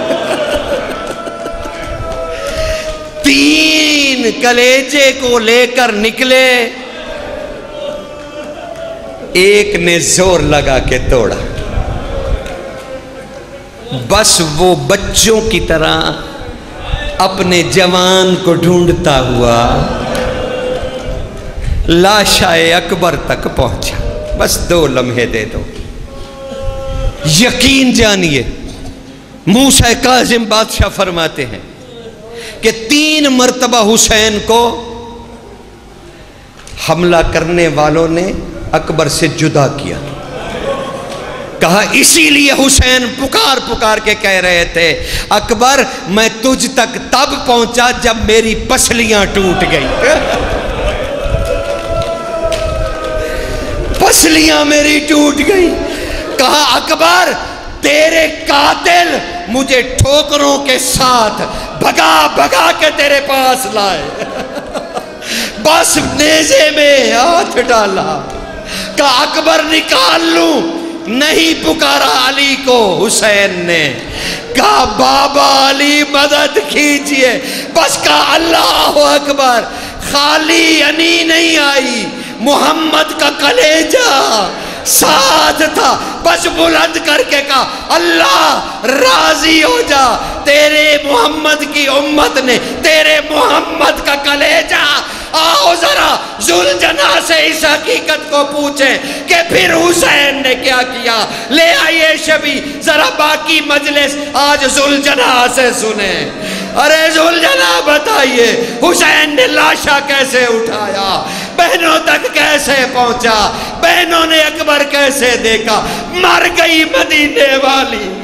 तीन कलेजे को लेकर निकले। एक ने ज़ोर लगा के तोड़ा। बस वो बच्चों की तरह अपने जवान को ढूंढता हुआ लाशाए अकबर तक पहुँचा। बस दो लम्हे दे दो। यकीन जानिए, मूसा काजिम बादशाह फरमाते हैं कि तीन मरतबा हुसैन को हमला करने वालों ने अकबर से जुदा किया। कहा, इसीलिए हुसैन पुकार पुकार के कह रहे थे, अकबर, मैं तुझ तक तब पहुँचा जब मेरी पसलियाँ टूट गई। पसलियाँ मेरी टूट गई। कहा, अकबर, तेरे कातिल मुझे ठोकरों के साथ भगा भगा के तेरे पास लाए। बस नेजे में हाथ डाला। का अकबर निकाल लू? नहीं, पुकारा अली को हुसैन ने। कहा बाबा अली मदद कीजिए। बस का अल्लाह अकबर, खाली अनी नहीं आई। मोहम्मद का कलेजा साथ था। बस बुलंद करके कहा, अल्लाह, राज़ी हो जा। तेरे मोहम्मद की उम्मत ने तेरे मोहम्मद का कलेजा। आओ जरा जुलझना से इस हकीकत को पूछे कि फिर हुसैन ने क्या किया? ले आइए शबी, जरा बाकी मजलिस आज जुलझना से सुने। अरे जुलझना बताइए, हुसैन ने लाशा कैसे उठाया? बहनों तक कैसे पहुँचा? बहनों ने अकबर कैसे देखा? मर गई मदीने वाली।